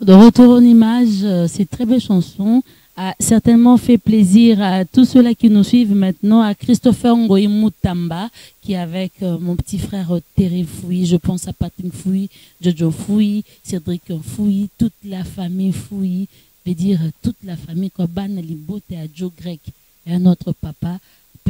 De retour en image, euh, cette très belle chanson a certainement fait plaisir à tous ceux-là qui nous suivent maintenant, à Christopher Ngoï Moutamba, qui avec euh, mon petit frère Terry Fouy, je pense à Patrick Fouy, Jojo Fouy, Cédric Fouy, toute la famille Fouy, je veux dire toute la famille, Ban Libote à Joe Grec et à notre papa,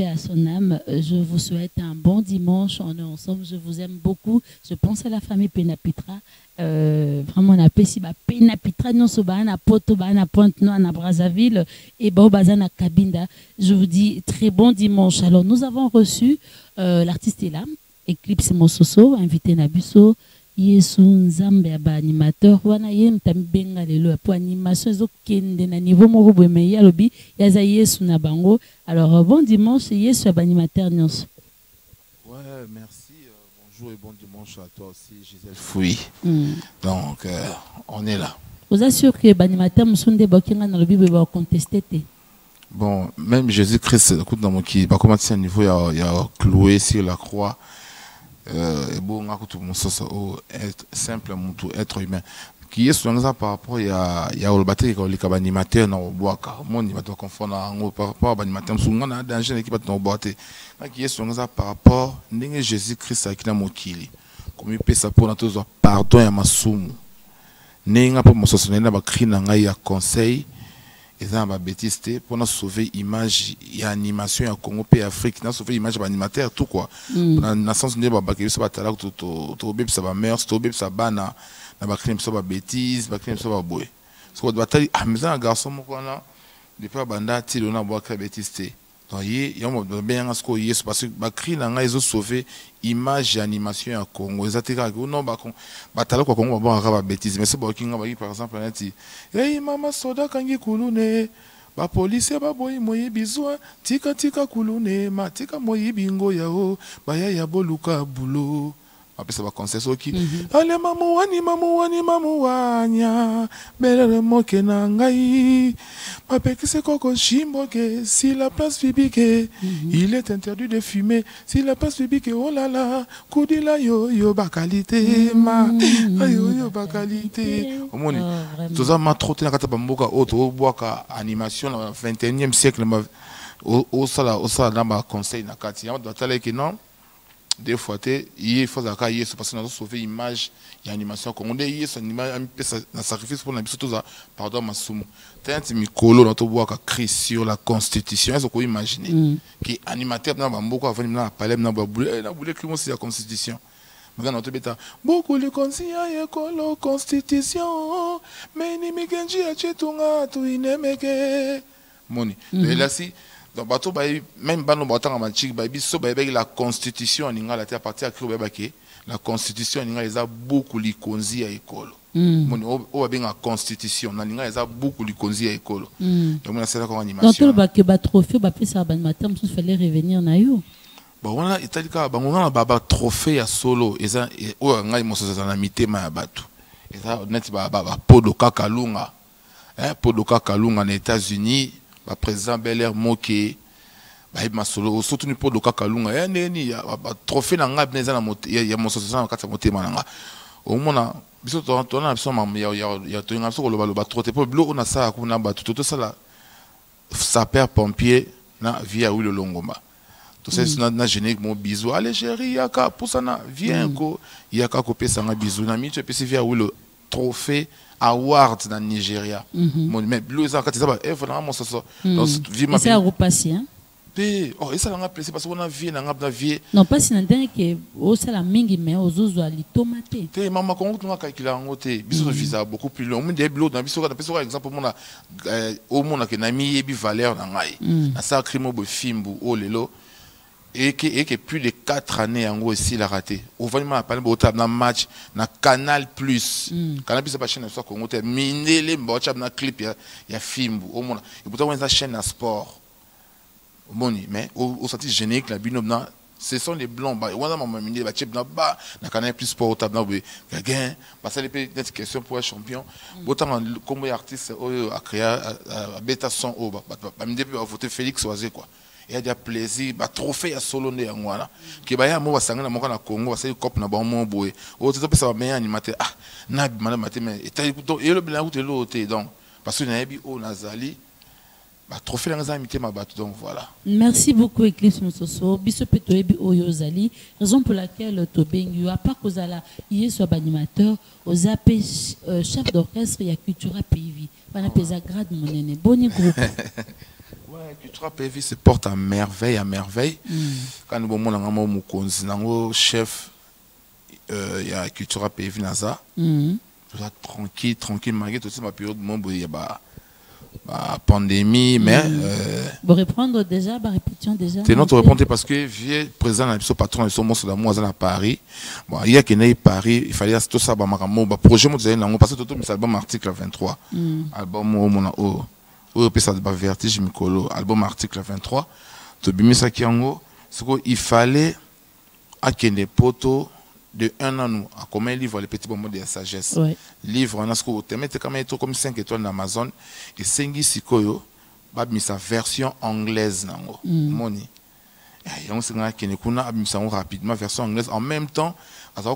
à son âme. Je vous souhaite un bon dimanche, on est ensemble, je vous aime beaucoup, je pense à la famille Penapitra, euh, vraiment na pesi ba pena pitra nyonso baa na poto baa na pointe noire na brazzaville et bao baza na kabinda je vous dis très bon dimanche. Alors nous avons reçu euh, l'artiste là eclipse mososo invité na biso yesu nzambe ya baanimateur wana ye moto amibenga lelo ya po animation ezokende na niveau moko boye me ye alobi ye aza yesu na bango alors euh, bon dimanche yesu ya baanimateur nyonso Ouais, merci. euh, bonjour et bon dimanche à toi aussi, Gisèle Fouy. mm. Donc, euh, on est là. oza sûr ke baanimateur mosusu nde baokenga na lobi boye bakonteste te Bon, même Jésus-Christ, écoute, dans mon qui, bah, comment un niveau, cloué sur la croix. ebongaka kutu mosusu oyo simple mutu être humain. Kiyesu na nza par rapport ya, ya oloba te kolika baanimateur na kobwaka omoni bato baconfondre yango par rapport ya baanimateur mosusu ngai na danger naki bato na kobwaka te na kiyesu na nza par rapport ndenge jésus christ alaki na mokili. Komipesa mpona tozwa pardon ya masumu ndenge ngai mpo mosusu naye na bacri na ngai ya conseil eza na babétise te mpona sauver image ya animation ya congo mpe ya afrique na sauver image ya baanimateur tout quoi. Na, sens nde babaki biso batalaka to- to- tobebisa bamers tobebisa bana na bakri na biso babétise bakri na biso baboye soko batali ah mais eza na garçon moko wana depuis abanda tilo na bwakri ya bétise te donc ye yango babenganga sikoyo yesu parce que bakri na ngai ezosauve image ya animation ya congo. Eza te kaka no batalaka congo babwaka kaka babétise mais so baoki nga baki par exemple neti ei mama soda kangi kulune bapolisi baboyi moyibi zwa tikatika kulune ma tika moyibi ngoya o baya ya boluka bulo bapesa baconseil soki ale mamuwani mamuwani mamuwanya belele moke na ngai. Bapekisi koko shimboke si la place publique. Il est interdit de fumer si la place publique oh là là. Kudila yo yo bakalite ma. Ayo yo bakalite omoni Oh, vraiment. toza matro te na kati ya bamboka oyo tobwaka animation na 21e siècle ma- osala osala na baconseil na kati. Yango batalaki non? Des fois te ye fo azalaka yesu parce que nazosauve image ya animation congo nde yesu amipesa na sacrifice mpona biso toza pardon masumu te neti mikolo na tobwaka christ sur la constitution. Eza koimagine Mm. ki animateur na avandi na bapalais na babule na bule krimosi ya constitution. Magana tobeta bokuli konsi ya ekolo constitution meni mikenji ya chetunga tuinemeke moni. Elasi donc bato bayebi même bano batanga machiki bayebi so bayebaki la constitution ya lingala te a partir ya kiri bayebaki la constitution ya lingala eza buku likonzi ya ekolo Mm. moni oyo babengaka constitution na lingala eza buku likonzi ya ekolo yango nasalaka ngo donc animation tolobake batrophée bapesaka baanimateur mosusu fallait revenir na yo. Bon wana etali kaka bango wana ba batrophée ya solo eza e- oyo ngai mosusu eza na mitema ya bato. Eza neti ba- ba- bapodo kaka lunga Eh, podo kaka lunga na états-unis baprésident belair moke bayebi masolo surtout ni podo kaka lunga ya ndeni ya- ba- batrophée na ngai bina eza ya mosusu eza na kati ya motema na nga omona biso to- tona na biso ya- toyinga biso kolobaloba tro te mpo biloko nasalaka kuna bato to tosala saper pompier na vie ya wilo longomba. Tosali na, na générique mo bizu yaka pusana viens ko yaka kopesanga bizu na miniti epesi vie ya wilo trophée award na nigeria. Moni mais bilo eza kati eza baevre nanga mososo Donc, vie ma esa ya kopasi hein? mpe oh, esalanga plaisir parce que wana vie nanga na vie. Non mpasi na ndenge ke osala mingi me ozozwa litoma te te mama kongo tunga kalkila yango te biso tofisa beaucoup plus long. Ominde biloko na biso kaka napesi kaka exemple omona eh, omonake na miyebi valeur na ngai nasala crime oyo bofimbu oyo lelo eke eke plus de 4 années yango esilaka te ovandi ma na pane bootala na match na canal plus. Canal plus bachaîne na biso ya congo te mindele baotya na clip ya, ya fimbu omona eputa wana eza chaîne ya sport. Omoni mais osati générique na bino na ce sont les blancs. Ba wana mama mindele batie bina ba na canal plus sport otala na boye gagin basali mpe neti question pour un champion. Botanga nkombo ya artiste oyo acréa abeta son oyo bamindele mpe bavote félix oise quoi eya dia plaisir batrophée ya solo nde yango wana ke baya mo basangana moko na congo basali cope na bango mo boye. Oyo ah nabima elobela kutu eloo te donc parce que nayebi oyo nazali nanga eza mitema bato donc voilà. Merci beaucoup eclipse mososo. Biso mpe toyebi oyo ozali. Raison pour laquelle tobengi yo apart kozala yesu ya baanimateur oza mpe euh, chef d'orchestre ya cultura pv wana mpe eza grade monene. Boni groupe ouais, cultura pv se porte à merveille à merveille mm. quand nous mokonzi nango chef euh, ya cultura pv naza mm. toza tranquille tranquille malgré tosi bapériode mo boye ya ba bah, pandémie, mais. Mm. Euh, Vous reprendre déjà, bah, répétition déjà. C'est notre répondre parce que vieux président de patron de son monstre d'amour à Paris. Bon, il y a qu'il y Paris, il fallait tout ça, bah, bah, projet, parce que tout le album article 23. Mm. Album, oh, mon, oh, ça, bah, vertige, Mikolo, album article 23. To bimisa kiango, c'est qu'il fallait, à des poteaux, de un an nous à combien livre les petits moments de sagesse ouais. livre on a ce que tu mets quand même comme 5 étoiles d'Amazon et sengi sikoyo ba sa version anglaise nango mm. moni yango senga kene kuna abimisa rapidement version anglaise en même temps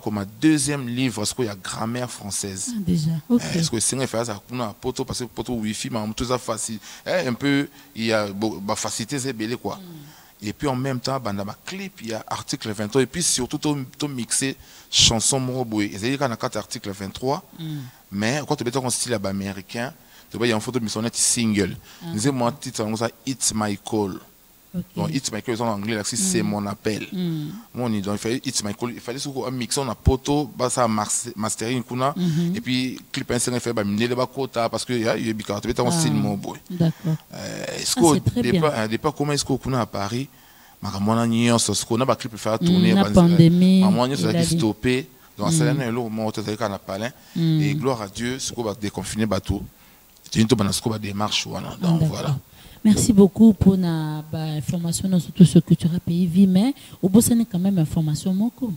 comme un deuxième livre parce qu'il y a grammaire française. Ah, déjà. Ok. est-ce que senga fait ça kuna poto parce que poto wifi mais tout ça facile. Eh, un peu il y a ba facilité c'est belé quoi. Mm. et puis en même temps banda ba clip il y a article 23 et puis surtout to, to mixer chanson moko boye ezali kaka na kati article 23 mm. mais quand tu beta kon style américain? Tu vois il y a une photo mission net single. Nze moi titre yango it's my call okay. donc it's my call en anglais là c'est mon appel. Mm. mon donc il fallait it's my call il fallait surtout un mix on a poto ba ça mastering kuna. Mm -hmm. et puis clip un single fait ba minele ba kota parce que il y a eu bika tu style mo boy. d'accord. Est-ce que départ comment est-ce qu'on kuna à Paris makambo wana nyonso sikoyo na baclip efaa tourne makambo nyonso ezalaki stoppe donc asala na eloko moko te ezalaki kaka na palin et gloire à dieu sikoyo badéconfine bato teni tobanda sikoyo badémarche wana donc voilà Merci beaucoup pour la bah, information sur Cultura Pays Vie, mais au bout, c'est quand même information moko.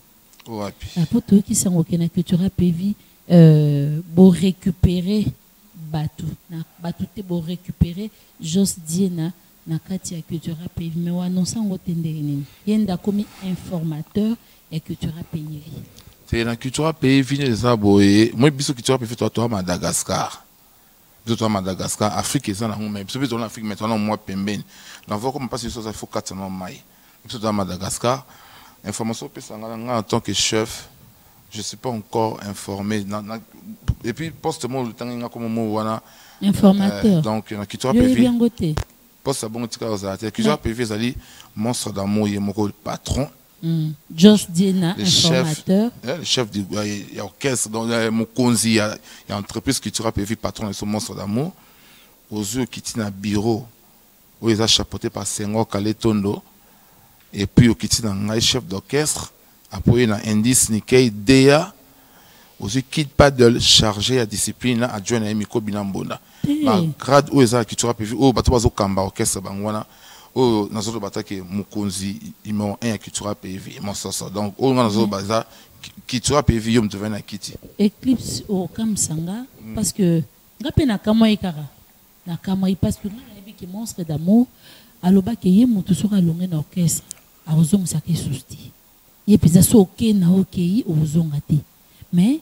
wapi Pour toi qui sont au Cultura Pays Vie, euh, pour récupérer bateau, bateau te pour récupérer Jos Diena na kati ya cultura pays me wanonsa yango te ndenge nini. Ye nda komi informateur ya cultura pays vie. Te na cultura pays vie eza boye moi biso cultura pays toa toa madagascar biso toa madagascar afrique eza nango mai biso mpe toza na afrique mai toa na mwa pembeni na vo koma mpasi biso oza ifo kati na mai biso toa madagascar. Information na en tant que chef je suis pas encore informé. Na, na, et puis poste mo komo wana informateur. Euh, donc na yango te poste bongo tika ozala te accuseur pv ezali monstre d'amour ye moko patron mm. jos diena le informateur chef, le chef du orchestre donc mokonzi ya, ya entreprise cultura pv patron ya so monstre d'amour. Ozwi okiti na bureau oyo eza chapeauté par sengo kale tondo et puis okiti na ngai chef d'orchestre apoye na indice nikei deya ozwi kid padel chargé ya discipline adjoint na ye mikobi na mbonda bagrade oyo eza na cultura pv oyo bato bazokamba orchestre oyo nazoloba take mokonzi numéro 1 ya cultura pv mososo donc oyo nga nazoloba eza cultura pv yo moto ovai na kiti. Eclipse okamisanga parce que nga mpe nakamwai kaka nakamwai parce que nga nayebiki monstre d'amour alobaki ye motu soki alonge na orchestre akozongisaka esusu te ye mpenza so okei na okei ozonga te. Mais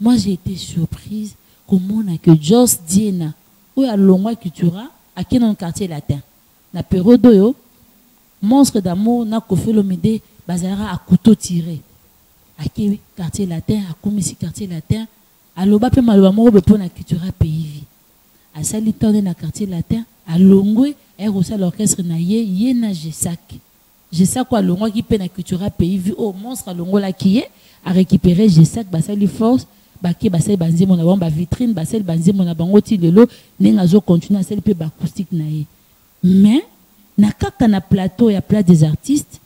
moi j'ai été surprise komona ke jos diena oyo alongwa cultura akei na quartier latin na période oyo monstre d'amour na kofi olomide bazalaka akuto tire ake quartier latin akomisi quartier latin aloba mpe maloba moko boye mpo na cultura pays vie. Asali ntonde na quartier latin alongwe aye kosala orchestre na ye ye na gesak gesak oyo alongwaki mpe na cultura pays vie. Oyo monstre alongolaki ye arécupéré gesak basali force bake basali banzembo na bango bavitrine basali banzembo na bango ti lelo ndenge azocontinue asali mpe baacoustique na ye mais na kaka na plateau ya plat des artistes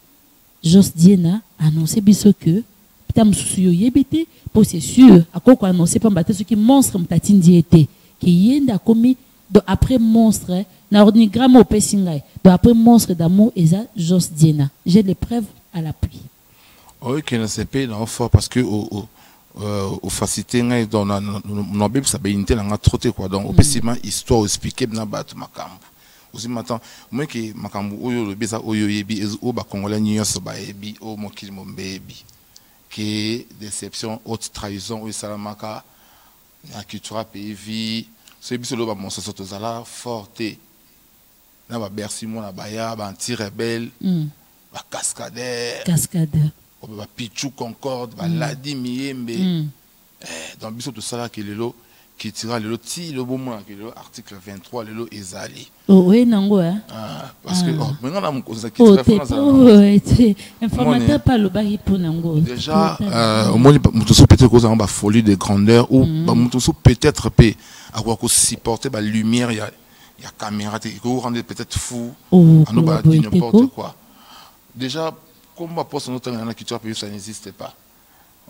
jos diena annoncé biso ke ta mosusu yo oyebi te c'est sûr akoki koannonce pamba te soki monstre moto atindi ye te ke ye donc après monstre na organigramme opesi ngai donc après monstre d'amour eza jos diena. J'ai les preuves à l'appui. Oyokende sepe nango fort parce que ofacilité ngai donc na obebisa bayinite na nga te quoi. Donc opesi ma histoire oexplike na bato makambo ozwi matan omoi ke makambo oyo olobi eza oyo oyebi oyo bakongolais nyonso bayebi oyo mokili mombe yebi ke déception haute trahison oyo esalamaka na cultura pays vie soki biso loba mososo tozala fort te na babersi mona baya baanti rebelle mm. bacascadeur cascadeur bapichu concorde baladi miyembe. Mm. eh, donc biso tosalaki lelo kitira lelo ti lobomonaki lelo article 23 lelo ezali oh, oye nango eh? ah, parce que Ah. oh, menga na mokonzi ya Oh, kitira te fana azala po ete informateur Moni. pa alobaki mpo nango. Déjà euh, omoni ba- moto so peut-être kozanga bafolie de grandeur ou ba- moto so peut-être mpe akoka kosupporte balumière ya, ya caméra te ekorendre peut-être fou. Oh, koloba badi boye te n'importe quoi. déjà comme baposte notanga na culture pays ça n'existe pas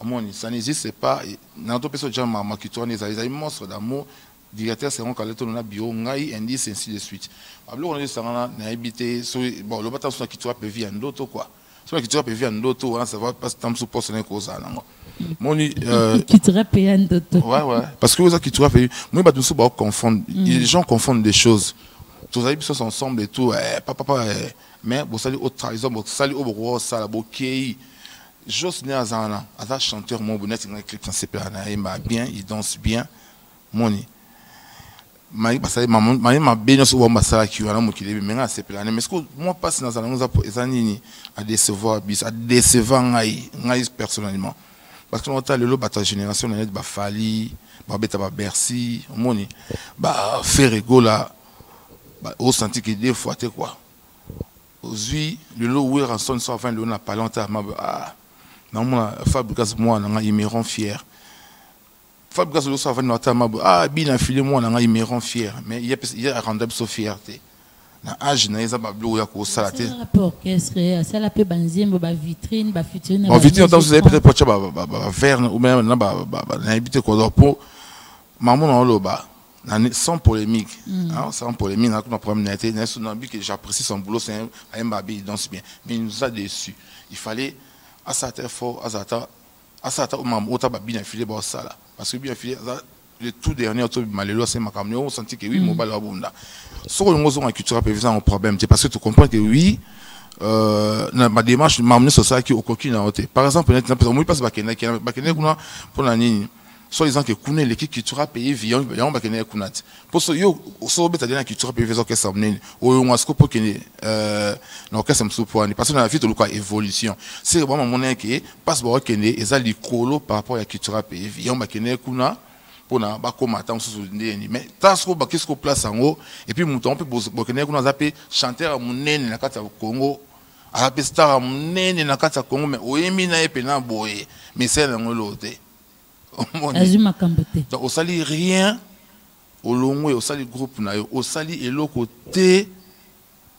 omoni ça n'existe pas. Na to peso ja ma culture wana ezali ezali monstre d'amour. Directeur seron kale tono na bio ngai indice ainsi de suite. Babiloko na esangana nayebi te so bon loba ntango so na culture pe vie ya ndoto quoi. So na culture pe vie ya ndoto wana ça va pas ntango so poste na ekozala nango moni kitira pe ya ndoto. Ouais, ouais. Parce que vous qui vas faire, moi, bah, ça, bah, confondre. Les gens confondent des choses. Tous les tous ensemble et tout, eh, papa, papa, eh, mais bon, ça, dit, autre trahison, bon, Jos ne aza chanteur, mon bonnet, il y a un clip, c'est pas, il m'a bien, il danse bien. Moni. mayi basali mayi mabe nyonso oyo basalaki wana mokili ebi menga asepelani mais ceque mwa mpasi nazala ngo eza nini adecevoir biso adeceva ngai ngai personnellement parce que nota lelo bato ya génération na neti bafali babeta babercy omoni bafaire egola osanti ke deux fois te quoi ozwi lelo wera son so avant lelo na parle ota mabe ah naomona fabricas mwana ngai il me rend fier. Fabricas lelo so avant na ota mabe ah bina file mwana ngai il me rend fier. Mais ye aranda biso fier te na age na ye eza babiloko ya kosala te. Asala mpe banzembo bavitrine ntango peut-être baverne bien na nayebi te kodor mpo mamo na oloba sans polémique. Hein, sans polémique na kuna problème na que j'apprécie son boulot ayemba il danse bien. Mais il nous a déçu il fallait asala te fort azala ta asala ta mamo ota babi na file baosala parce que bi na file aza le tout dernier otobima lelo ase makambo on senti que oui mobali wabunda soki olingo ozonga culture mpe eza un problème. Te parce que tu comprends que oui euh, na badémarche mamu nyonso osalaki okoki na yo te par exemple omoi mpasi bakendaki bakendaki kuna so exemple ke kuna eleki culture pays vi yango mpo so yo so obeta de na culture pays eza okesa monene oyonga siko mpo kende na okesa mosusu mpo wani parce que na vie toluka évolution. Seke bama monaki ke mpasi baokende eza likolo par rapport ya culture pays vi yango bakendaki kuna mpona bakóma ata mosusu ndeni mais ntango soko baki soko place yango mpe bokendeki kuna aza mpe chanteur ya monene na kati ya congo. Na mais na te azwi makambo te. Donc osali rien olongwe osali groupe na yo osali eloko te.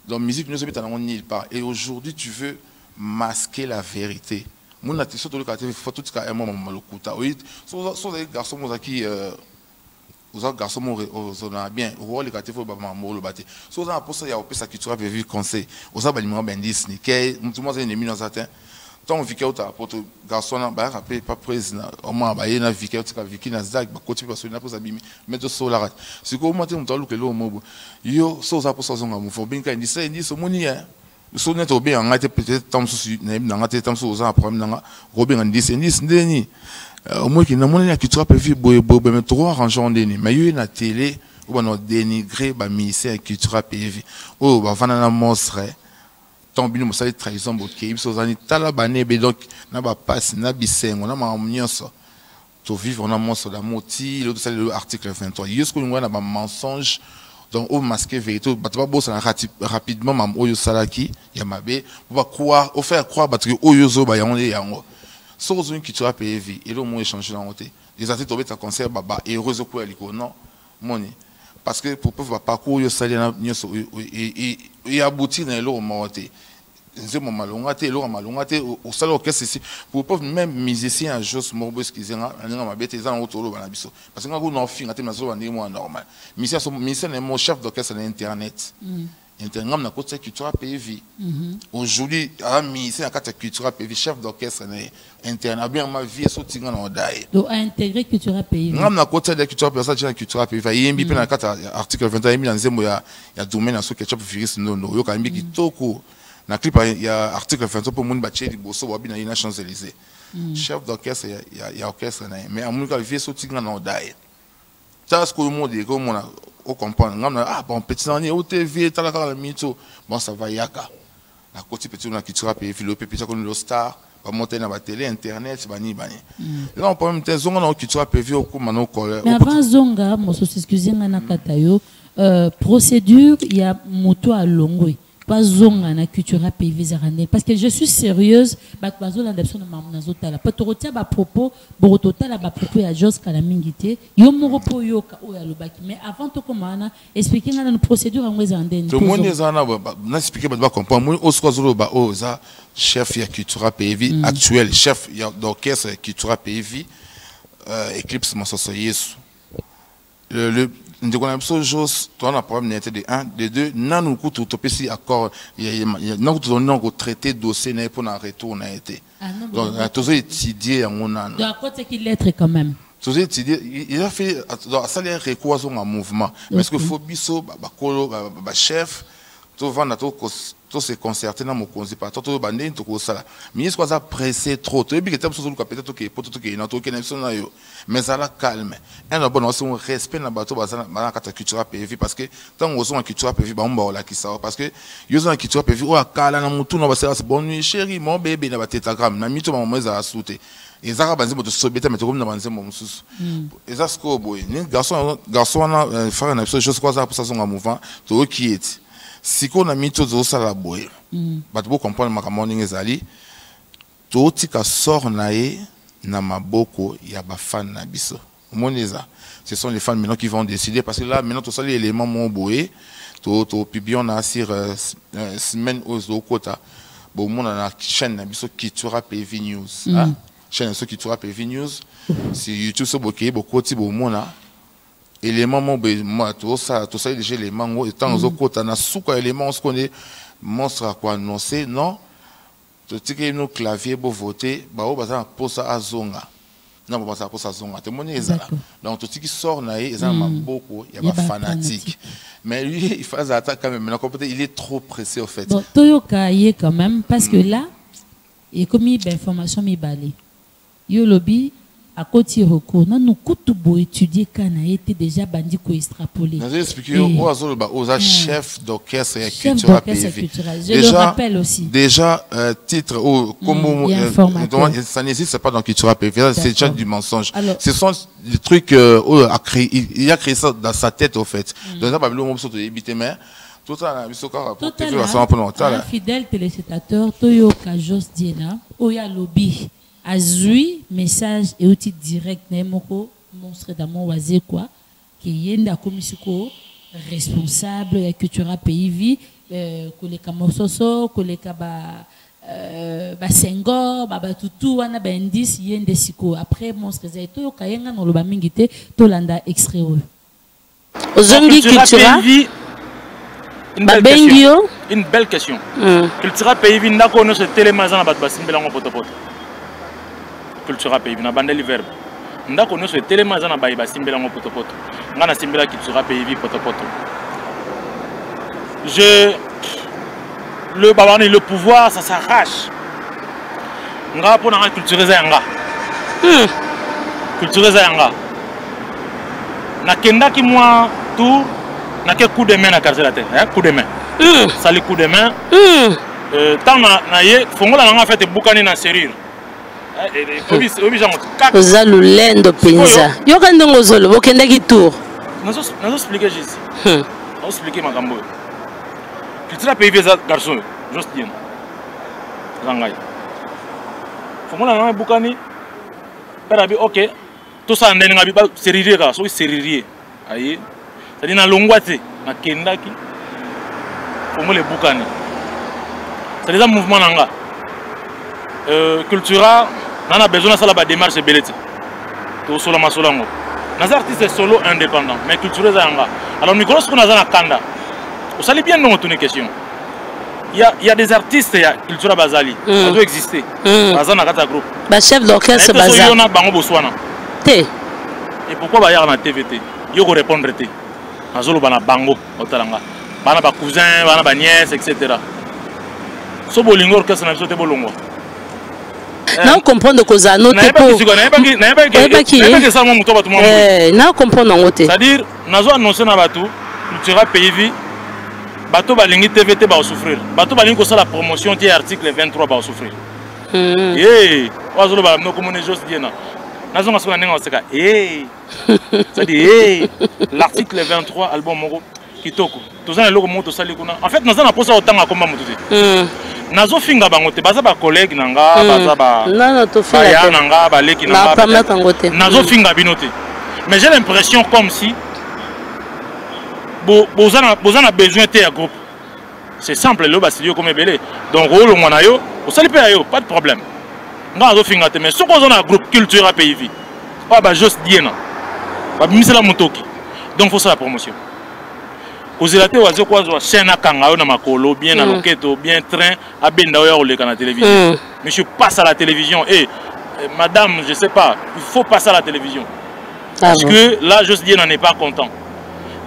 Donc musique nyonso ebeta nango nulle part. Et aujourd'hui tu veux masquer la vérité. Muna te so toleka te fo totika oyi so ozali garçon mo ozalaki oza garçon mo ozona bien. Okoleka te fo bamama oloba te so oza na mposa ya pe vie conseil. Oza balimaka mo te ntango vike otala poto garçon wana bayaka mpe pa président omwana baye na vike otika viki na zak bakoti mpe basoli na mposa bimi me tosolaka te sikoyo oma te moto aluka eloko mobo yo so oza mposa ozonga mofu obengi ka indisi indisi omoni ye so neti obenga ngai te peut-être ntango mosusu nayebi na ngai te ntango mosusu oza na problème na nga okobenga ndisi ndisi ndeni omoki namonani ya culture mpe vie boyeboye me toko arrange ngo ndeni mais yo ye na télé oyo bana odénigre baministère ya culture mpe vie oyo bavanda na monstre ntango bino mosali trahison bokei biso ozali tala banebe donc na bapasi na bisengo na makambo nyonso tovivre na monstre d'amour ti lelo tosali lelo article 23 yo soki olingo na bamensonge donc oyo masque vérité bato babosana rapidement mama oyo osalaki ya mabe po bacroire ofaire croire bato ke oyo ozoba yango nde yango soki ozwi culture mpe vie elo mo échange nango te eza te tobeta concert bahéros ezokwea likolo non moni parce que pour peuvent baparcours oyo osali nyonso eaboutir na eloko moko te nzembo malonga te eloko malonga te osali orchestre esi pour peuvent même musicien ya jos moko bo eskize nga aninga mabe te eza nango toloba na biso. Parce que nga kuna ofinga te nazoloba ndenge normal. Musicien na mo chef d'orchestre na internet interne ngam nakotisa cultura pv aujourd'hui aza musicien na kati ya cultura pv chef d'orchestre na ye interne abengama vie so tinga na oda ye ngam nakotisa de cultura pv asati na cultura pv ayembi mpe na kati ya article 20 ayembi na nzembo ya ya domaine ya so ketchup viris ndondo oyoka ayembi kitoko na clip ya- ya article 20 mpo omoni batie liboso babi na ye na champs élysées chef d'orchestre ya, ya, ya orchestre na ye mais amoni kaka vie so tinga na oda ye tala sikoyo mode komona ocomprendre ngam na ah bon petit nani otv tala kaka na mito bon ça va yaka. Nakoti petit na cultura pe filo pe petit koni lo star. Bamonte na batele internet bani bani. Là on problème te zonga na cultura pe vi okuma na okole mais avant zonga mosusu excuse nga na kata yo procédure ya moto alongwe bazonga na cultura pays ndenge parce que je suis sérieuse bato bazolanda biso na mamu nazotala po tokotia bapropos boko totala bapropos ya jos kala mingi te. Yo moko mpo oyoka oyo alobaki. Mais avant tokoma wana explike nga nano procédure yango ezaka ndeni. Tomoni eza bato bacomprendre moni oyo siko azoloba oyo eza chef ya cultura pv actuel chef d'orchestre ya cultura pv euh, eclipse masoso yesu le, le, ndeko na biso jos toza na problème na ye te de un de deux. Nanu kutu topesi accord ya- ya- ya- na kutu tozonina kotraité dossier na ye mpo na retour na ye te donc tozo étudie yango nanu tozo étudie il- a fait donc, asali un recours azonga mouvement. Mais ce que fo biso ba- bakolo ba- ba- bachef tovanda tokos- tose concerté na mokonzi pa to toyoba ndenge tokosala ministre aza pressé trop toyebi ke ta biso toluka peut-être tokee poto tokee na tokende biso na yo mais ezala calme ena bona osengo respect na bato baza na na cultura pv parce que ntango ozonga yo parce que yo oza na oyo akala na motu na basala bon nuit chéri na na mito te eza kaka banzembo te na garçon wana euh, frère na ti sikoyo na mito tozosala boye. Bato bocomprendre makambo ndenge ezali totika sort na ye na maboko ya bafane na biso. Omoni eza ce sont les fans maintenant qui vont décider parce que là maintenant tosali élément moko boye topibion na sur euh, euh, semaine oyo ezokota. Bomona na chaîne na biso kitura pv news ah, chaîne na biso kitura pv news. Sur youtube so bokeye bokoti bomona élément moko boye mo- tosala tosali déjà élément ngo ntango ozokota na suka élément soko nde monstre akoannonce non? Totikeli no clavier bovote baoyo baza na mposa azonga na bo baza na mposa azonga tomoni ezala D'accord. donc totiki sort na ye eza na maboko ya Ya bafanatique mais lui il faut azala ta quand même. Peut-être il est trop pressé au fait. Bon toyoka ye quand même parce que là ekomi bainformation mibale yo lobi akoti recours nanu kutu boétudie ka na ye te déjà bandi koextrapole nazo expliqué yo Eh. azoloba oza chef d'orchestre ya Chef cultura d'orchestre pv culturel. Je le rappelle aussi. déjà euh, titre oyo kombo a euh, ça n'existe pas dans cultura pv c'est déjà du mensonge. Alors- ce sont des trucs euh, oyo a créé il, il a créé ça dans sa tête au fait. Donc eza babilo mo biso toyebi te mais totala na biso kaka po tv basala mpona un kotala fidèle téléspectateur toyoka jos diena oyo alobi azwi message euti direct na ye moko monstre d'amour wazekwa ke ye nde akomi sikoyo responsable ya cultura pays vi euh, koleka mososo koleka ba euh, basengor babatutu wana baindice ye nde sikoyo après monstre eza ye toyoka ye nga na oloba mingi te tolanda extrait oyo ozongi cultura PIV, une belle babengi yo Une belle question. Mm. Cultura PIV ndako ono se telema eza na bato basimbela yango potopoto. Cultura PIV na bandeli verbe. ndako nyonso etelema eza na baye basimbela yango potopoto. Nga nasimbela cultura PIV potopoto. Je le babani le pouvoir ça s'arrache. Nga mpo na nga culture eza yanga. Mm. culture eza yanga nakendaki mwa tour nake coup de main na quartier la te eh? coup de main Mm. sali coup de main Mm. euh, ntango na, na ye fongola nanga fete ebukani na serire oza lolendo mpenza. Yoka ndenge ozoloba okendaki tour. Nazo- nazoexplike jésus nazoexplike makambo oyo. Culture pays eza garçon oyo just dien eza ngai. Fongola nanga ebukani mpe nabi ok tosala ndenge nga bi seririe kaka soki seririe aye. Cedi nalongwa te nakendaki fongola ebukani. Cedi eza mouvement na nga. Euh, cultura nga na besoin nasala badémarche ebele te tosola masolo yango naza artiste solo indépendant mais culture eza yanga alors mikolo soki naza na kanda osali bien ndongo tuni question il y a, il y a des artistes ya cultura bazali. Mm. bazo existe Mm. baza na kati ya groupe bachef d'orchestre Nayebi te soki yo baza na bango boswana te et pourquoi bayaka na tv te yo korépondre te nazoloba na bango otala nga bana bacousin bana baniese etc so bolingi orchestre na biso te bolongwa na comprendre kozala no te mwa Eh, na comprendre yango te. C'est-à-dire nazo annonce na bato cultura pays vie. Bato balingi tv te baosouffrir bato balingi kosala promotion ti article 23 baosouffrir Mm. ye azoloba nokomona jos diena. Nazonga soki na ndenge oseka e c'est-à-dire e l'article 23 album moko kitoko. Toza na eloko moko tosali kuna. En fait naza na mposa kotanga komba moto te. Mm. nazofinga bango te. Baza bacollègue na nga Mm. baza baya na nga baleki na nga nazofinga bino te. Mais j'ai l'impression comme si bo- boza na- besoin te ya groupe. C'est simple lelo bastudio comme ebele donc olongwa na yo osali mpe ya yo pas de problème. Nga nazofinga te mais soki oza na groupe culture ya pays vie oyo bajos diena babimisela motoki. Donc fosala promotion kozela te wazi kozwa chaîne akanga yo na makolo bien na Mm. loketo bien train abenda oyo ya koleka na télévision. Monsieur passe à la télévision. Et madame je sais pas il faut passer à la télévision. Ah parce que là juste dire n'en est pas content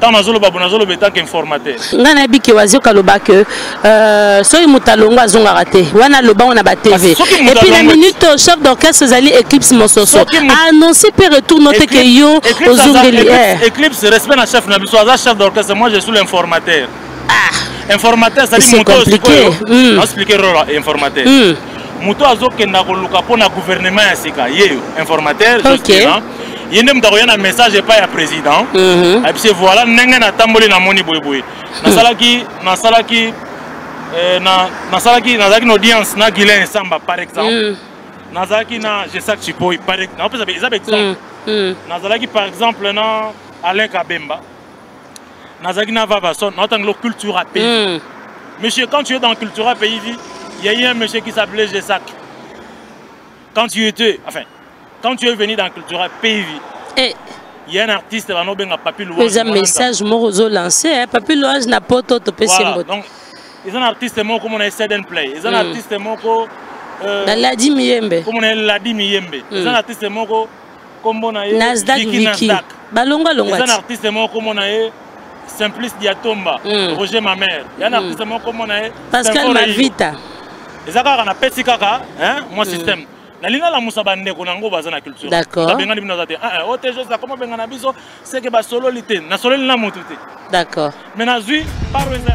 tant nazoloba bo nazoloba tant qu'informateur ngai nayebi ke wazioka aloba ke euh, soki moto alongo azongaka te wana alobango na batv Ah, epuis na minute chef d'orchestre ezali éclipse mososo. Annonce mpe retour no te ke yo ozongeli aza- eh. Respect na chef na biso aza chef d'orchestre. Moi je suis l'informateur. Informateur C'est cetadi moto sikoyo Mm. aexplike role informateur. Mm. moto azokenda koluka mpo na gouvernement ya sika. Ye informateur Ok. Ye nde moto akoya na message epai ya président. Mhm. ayebisi voilà ndenge natamboli namoni boyeboye nasalaki nasalaki eh, na- nasalaki nazalaki na audience na guilin esamba par exemple. Mm. nazalaki na jesak chipoi naopesa be- eza baexemple nazalaki par exemple na alain kabemba. Nazalaki na vavason naotangelo culture pays. Mm. monsieur quand tu es dans culture pays vie il y a eu un monsieur qui s'appelait jesak. Quand tu étais enfin quand tu es venu dans vie Eh, il y a un artiste banobenga papi louange eza Mwanza. message eh, papi loage na topesi voilà mbote donc eza na artiste moko komona ye seden play eza na Mm. artiste moko euh, naladi miyembe komona ye ladi miyembe eza na artiste moko kombona ye nasdak Vicky viki Nasdaq. balongwa longwa eza na ti artiste komona ye simplice diatomba Mm. roger mamere ya na Mm. artiste moko komona ye pascal mavita eza kaka napesi kaka hein, mwa système nalingi alamusa bandeko nango baza na culture. D'accord. abengani bino aza te Ah, ah, o te josa koma benga na biso seke basololi te. Nasololi na motu te. D'accord. Me nazwi paro eza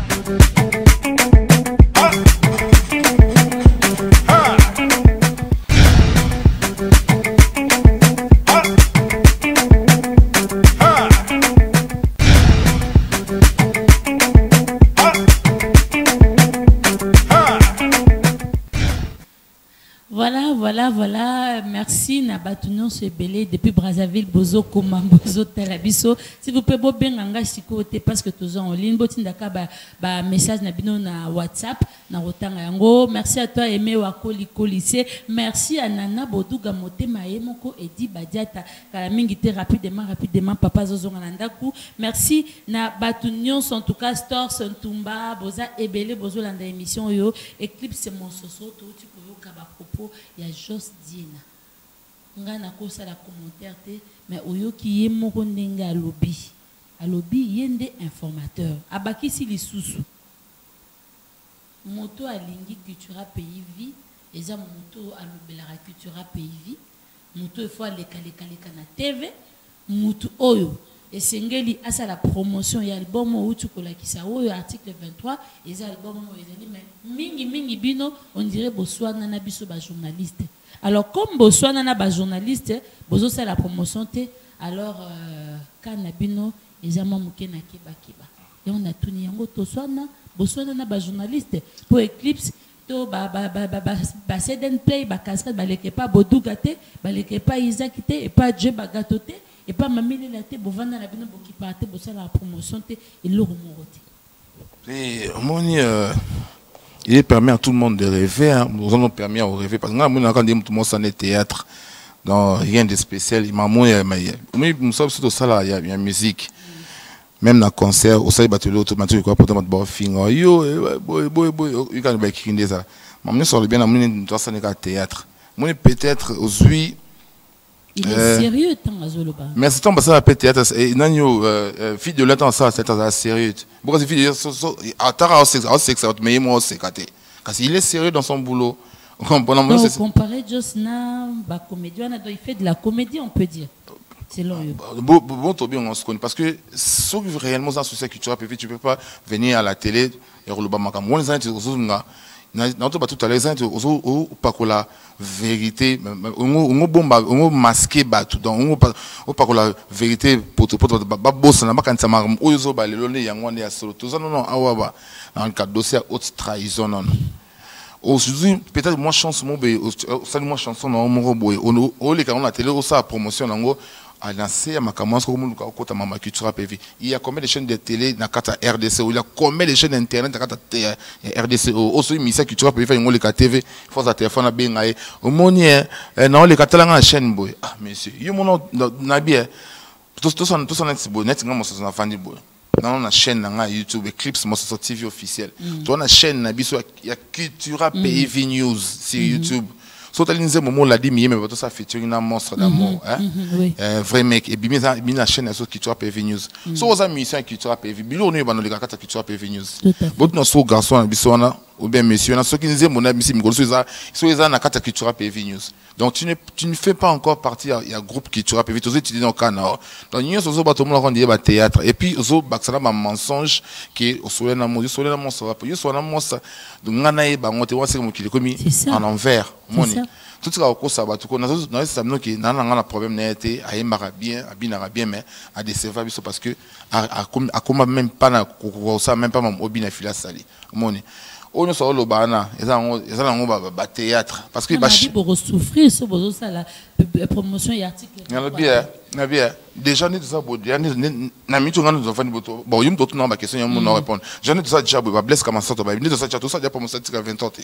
Merci na batu nyonso ebele depuis Brazzaville bozo koma bozo tala biso. S'il vous plaît bo benganga siko te parce que tozo en ligne botindaka ba, ba message na bino na WhatsApp na rotanga yango. Merci à toi Aimé Wakoli Kolise. Merci à Nana Boduga Motema ye moko edi badiata kala mingi te rapidement rapidement papa zozonga na ndaku. Merci na batu nyonso en tout cas Store Ntumba boza ebele bozo landa émission yo Eclipse Monsoso to tu koyoka ba propos ya Jos Diena. Nga nakosala commentaire te mais oyoki ye moko ndenge alobi. Alobi ye nde informateur. Abakisi lisusu. moto alingi cultura pays vie eza moto alobelaka cultura pays vie moto efo alekalekaleka na tv motu oyo esengeli asala promotion ya album outi kolakisa oyo article 23 eza album oyo ezali me mingi mingi bino ondire boswana na biso bajournaliste alors comme boswana na bajournaliste bozosala promotion te alors euh, ka na bino eza mwa moke na kebakeba yango natuni yango toswana boswana na bajournaliste mpo eclipse to baseden play bacascade baleke pa boduga te baleke pa isaki te epa je bagato te epa mamilela te bovanda na bino bokipaka te bosalaka promotion te eloko moko te. Et omoni euh, il est permis à tout le monde de rêver hein. nous avons permis à rêver. Parce que nga moni nakandi mutu moko asana théâtre dans rien de spécial imamoni omi mosabi biso tosala ya, ya musique. Même na concert osali bato loto bato ekoya pota bato bafinga yo eh, boye boye boye yokani bakiki nde ezala mama nyonso alobi na moni tosani kaka théâtre. Peut-être ozwi Il est Euh, sérieux, tant Azoloba. mais c'est tant basala mpe théâtre nani yo euh, euh, fille de asala théâtre azala sérieux te bokasi fille de so- so- ataka aosekisa bato mais ye mo oseka te kasi il est sérieux dans son boulot Donc, comparé Josna, bah, comédien, il fait de la comédie, on peut dire. Bon bon tobi on se connaît parce que soki réellement société culturelle puis tu peux pas venir à la télé et roloba makambo wana eza neti ozonga naotoba tout l'heure eza neti opakola vérité ongo maske bato opakola vérité poto poto bato babosana bakanisa makambo oyo ozoba lelo nde yango wana ya solo. Toza nono awa ba na dossier haute trahison nono. Aujourd'hui peut-être moi chance mo boye osali mwa chanson na yo moko boye oleka ngo na télé osala promotion nango na se ya makambo wana soki omoluka okota mama cultura pv il y a combien de chaînes de télé na kati ya rdc il y a combien de chaînes d'internet na kati ya rdc oyo soki misa cultura pv fa yango oleka tv force telefone abenga ye omoni naoleka talanga na chaîne boye ah monsieur yo mono nabi tosana neti boye neti nga mosusu nafandi boye nano na chaîne na nga ya youtube eclipse mosusu tv officiel. Toza na chaîne na biso ya cultura pv news sur youtube so otali nzembo mo oladi miyeme bato osala featuring na monstre d'amour euh, vrai mec ebimi bimi na chaîne na so cultura pv news so oza musicien ya cultura pv biloko oyo banoleka kati ya cultura pv news Tout à fait. botina so garçon na biso wana ou bien monsieur wana soki nzembo na bisi mikolo so eza so eza na kati ya cultura pv news donc tu ne, tu ne fais pas encore partie ya, groupe cultura pv tozo étudie na kana o donc nyonso ozoba tomonaka ndie bathéâtre et puis ozobakisa na bamensonge ke osole na mosi osole na monsa wapo yo sola na monsa donc nga na ye bango te wana seke mokili ekomi C'est ça. en envers totika kokosa bato ko nazosisa bino ke naa na nga na problème na ye te ayembaka bien abinaka bien mais adeseva biso parce que akoma même pas na même pas mam obi na fili asali omoni oyo nyonso oloba wana eza nango ba- ba- bathéâtre parce que On a bachi- dit pour souffrir, ce besoin, ça, la promotion et article. nalobi déjà nde toza nde- na mito nga nde tozafandi boto bon yo moto otuna baquestion yo mona répondre. Déjà nde toza déjà boye bablesse kamasato bayebi nde toza déjà tosala déjà promotion tika 20 ans te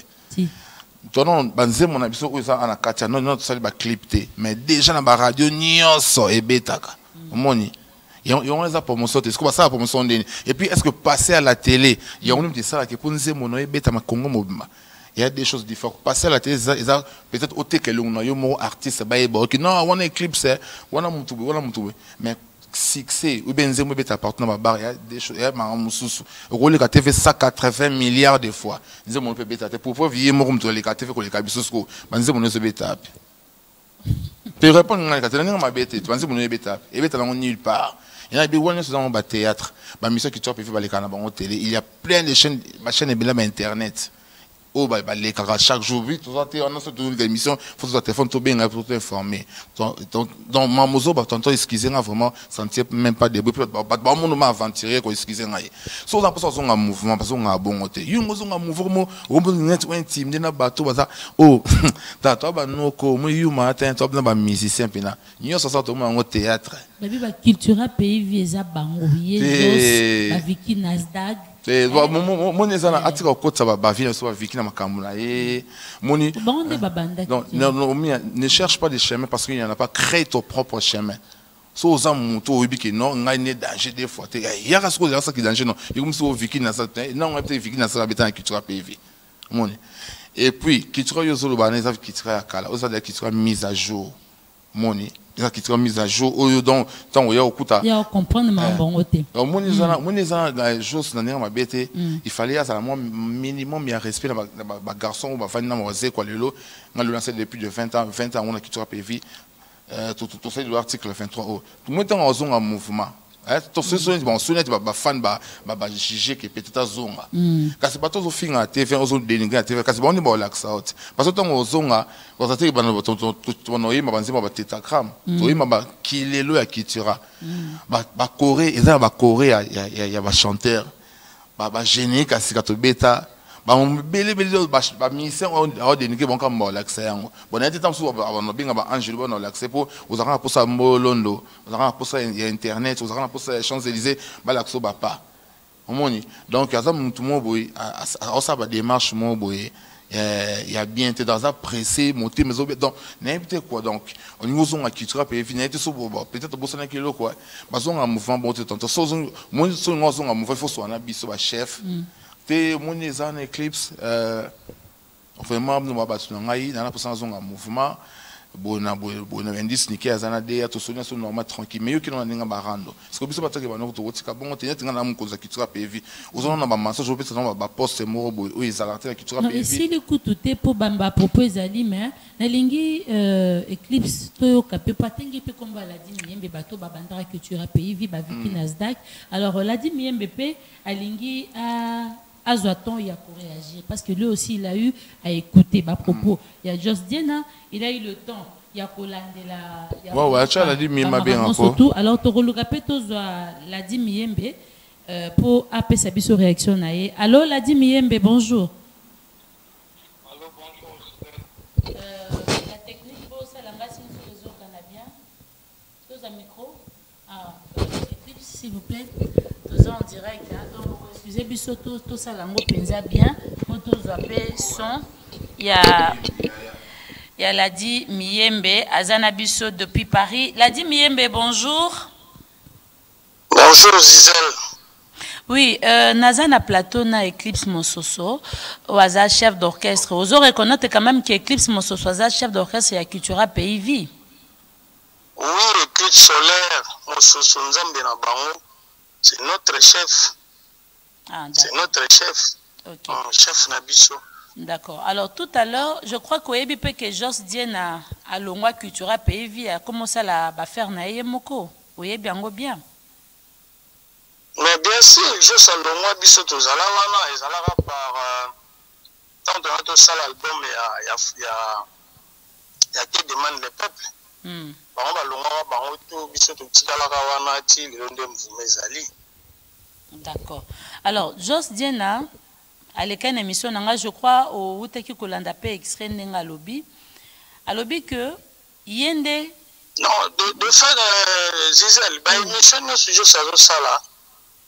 tono banzembo na biso oyo eza ana kati ya nono tosali baclip te mais déjà na baradio nyonso ebetaka. Omoni. yango yango eza promotion te siko basala promotion ndeni et puis est ce que passer à la télé yango nde moto des choses différentes passer à la télé peut-être artiste non eclipse wana motu boye wana motu boye mais succès ou bien nzembo ebeta partout na babar ya des choses ya makambo mosusu okoleka tv 180 milliards de fois te pour moto te nulle part bathéâtre bamission kitoko mpe baleka na bango télé. Il y a plein de chaînes bachaîne ebele ba internet oyo ba- balekaka chaque jour vi toza te wana so tolika émission fo tozwa téléphone tobenga po toinforme donc mamo ozoba tonton excuse nga vraiment sentir même pas debrouille pe bato bamona ma aventurier ko excuse nga ye so oza mposa ozonga mouvement parce ozonga bongo te yo ngo ozonga mouvement ombo net intimide na bato baza o ta to banoko mo yuma te to na bamusicien mpena nyonso asa tomona yango théâtre. Babi bacultura pays vie eza bango ye Eh. baviki nasdag moni eza na atika kokotisa bavie so baviki na makambo na ye. Moni ne, cherche pas de chemin parce qu'il n'y en a pas. Crée ton propre chemin. so oza moto oyebi ke non ngai ne danger des fois te. Yaka soki ozalaka saki danger non. Oviki na viki na sala na omoni et puis culture oyo ozoloba wana eza ya kala. Ozala mise à jour. Moni eza culture mise à jour oyo donc ntango oya okuta ya comprendre makambo yango te omoni eza na- eza na ndenge mabe te il fallait azala mwa minimum ya respect na ba- na ba- bagarçon oyo bafandi na bazekwa lelo nga lelo nasali depuis de 20 ans 20 ans pv euh, to- to- tosali lo article 23 oyo tomoi ntango azonga mouvement Eh, tosali so neti baso neti ba- bafani ba- ba- bajuge ke peut-être azonga kasi bato ozofinga na tv ozodenigre na tv kasi bango nde baolakisa yo te parce ntango ozonga te oyemba toyemba bakilelo ya kitura bakore eza na bakore ya- ya- ya ya bachanteur bagénie kasi ka tobeta belebele bamisien aodenike kamba baolakisa yango. Bona te ta mosusu banobenga baangele banaolakisa mpo ozalaka na posa ya mbolondo ozalaka na posa ya internet ya champs élysées balakisa bapa omoni donc aza motu moko boye aosala badémarche moko boye euh, il y a bien dans un pressé donc n'importe quoi donc te peut-être bossa na kilo quoi. Ba zone en mouvement zone en mouvement chef te mon eza na eclipse euh vraiment nous ba tu ngai na na en mouvement. Bona bona indice nike aza na deya tosoni nyonso normal tranquille. Mais na ndenge barando. Siko biso bataki banoko tokotika bongo te neti nga na mokonzi ya culture pe vi ozona na bamassage opesa na baposte moko boye oyo ezalaka te na culture pe vi esili kutu te mpo bapropos ezali mais nalingi eclipse toyoka mpe po atengi mpe nkombo aladi miyembe bato babandaka culture pays vi baviki nasdac alors ladi miyembe mpe alingi azwa temps ya réagir. Parce que lui aussi il a eu à écouter ma propos. Il y a Just Diena il a eu le temps. Ya kolandela ouais ouais acha ladi miyembe bien encore. surtout. Alors tokoluka pe tozwa ladi miyembe euh, pour apesa biso réaction na ye allo ladi miyembe bonjour. Allô, bonjour. euh, la technique bosalanga si mosusu ezokana bien toza micro. Ah, euh, s'il vous plaît. Toza en direct hein, donc excusez biso tosala yango mpenza bien. Po tozwa mpe son ya ya ladi miyembe aza na biso depuis paris. Ladi miyembe bonjour. Bonjour, Gisèle. oui euh, naza na plateau na eclipse mososo oyo aza chef d'orchestre. Ozo reconnaître quand même que eclipse mososo aza chef d'orchestre ya cultura pays vie. Oui, l'éclipse solaire, Mososo Nzambe na bango, c'est notre chef. Ah, C'est notre chef. ok Mon chef Nabiso. D'accord. Alors tout à l'heure, je crois qu'oyebi mpe que Jos Dien a alongwa cultura pays vie akomosa la bafaire na ye moko? Oyebi yango bien Mais bien sûr, je salongo biso tozala wana ezalaka par euh, tant de notre sala album ya ya ya ya qui demande le peuple. hmm. Bango balongwaka bango to biso totikalaka wana ti lelo nde mvume ezali. D'accord. Alors Jos Dien a aleka na émission na nga je crois outaki kolanda mpe extrait ndenge alobi alobi que ye nde Non, de, de fait, euh, Gisèle, ba émission nyonso nyonso azosala.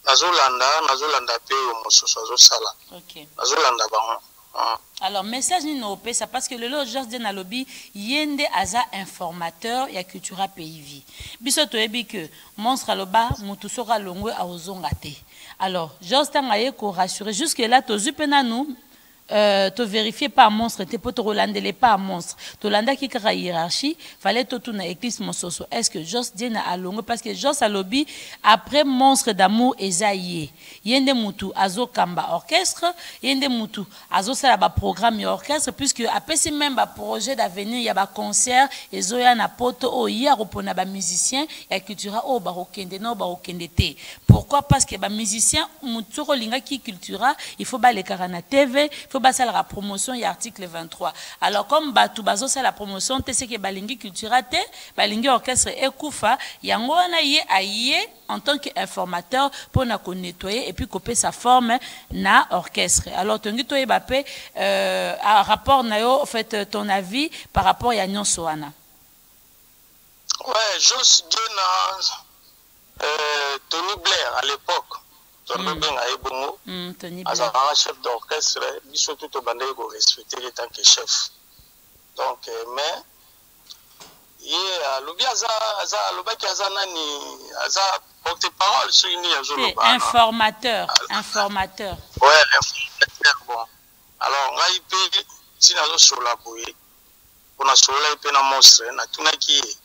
Nazolanda nazolanda mpe oyo mosusu azosala. Ok. Nazolanda bango Ah. alors message nini opesa parce que lelo george den alobi ye nde aza informateur ya cultura pays vie biso toyebi ke monstre aloba motu soki alongwe aozonga te alors george ntango aye korassure jusque là tozwi mpe nanu euh, tovérifie pa monstre te mpo tokolandele pa monstre. Tolandaki kaka hiérarchie fallait totuna église mosusu est ce que jos diena alongwe parce que jos alobi après monstre d'amour eza ye ye nde mutu azokamba orchestre. Ye nde mutu azosala baprogramme ya orchestre puisque apesi même baprojet d'avenir ya baconcert ezoya na poto oyo ye akopona bamusicien ya cultura oyo bakokende na oyo bakokende te. Pourquoi? Parce que bamusicien mutu soki olingaki cultura il faut balekaka na tv il faut basalaka promotion ya article 23 alors comme bato bazosala promotion te seke balingi cultura te balingi orchestre ekufa yango wana ye aye en tant qu'informateur mpona konettoyer et puis kopesa forme na orchestre. Alors tongi toyeba mpe euh, à rapport na yo en fait ton avis par rapport ya nyonso wana? Ouais, Jos Diena, euh, Tony Blair à l'époque, Bongo, tony Blair. azalaka chef d'orchestre, biso tout tobandaki korespecte en tant que chef. Donc, euh, mais ye alobi aza aza alobaki aza nani? Aza porte parole soki nini Te, azoloba wana. informateur informateur. Ouais, informateur, bon. Alors, ngai mpe ntina azosola boye mpo nasolola ye mpe na monstre natunaki ye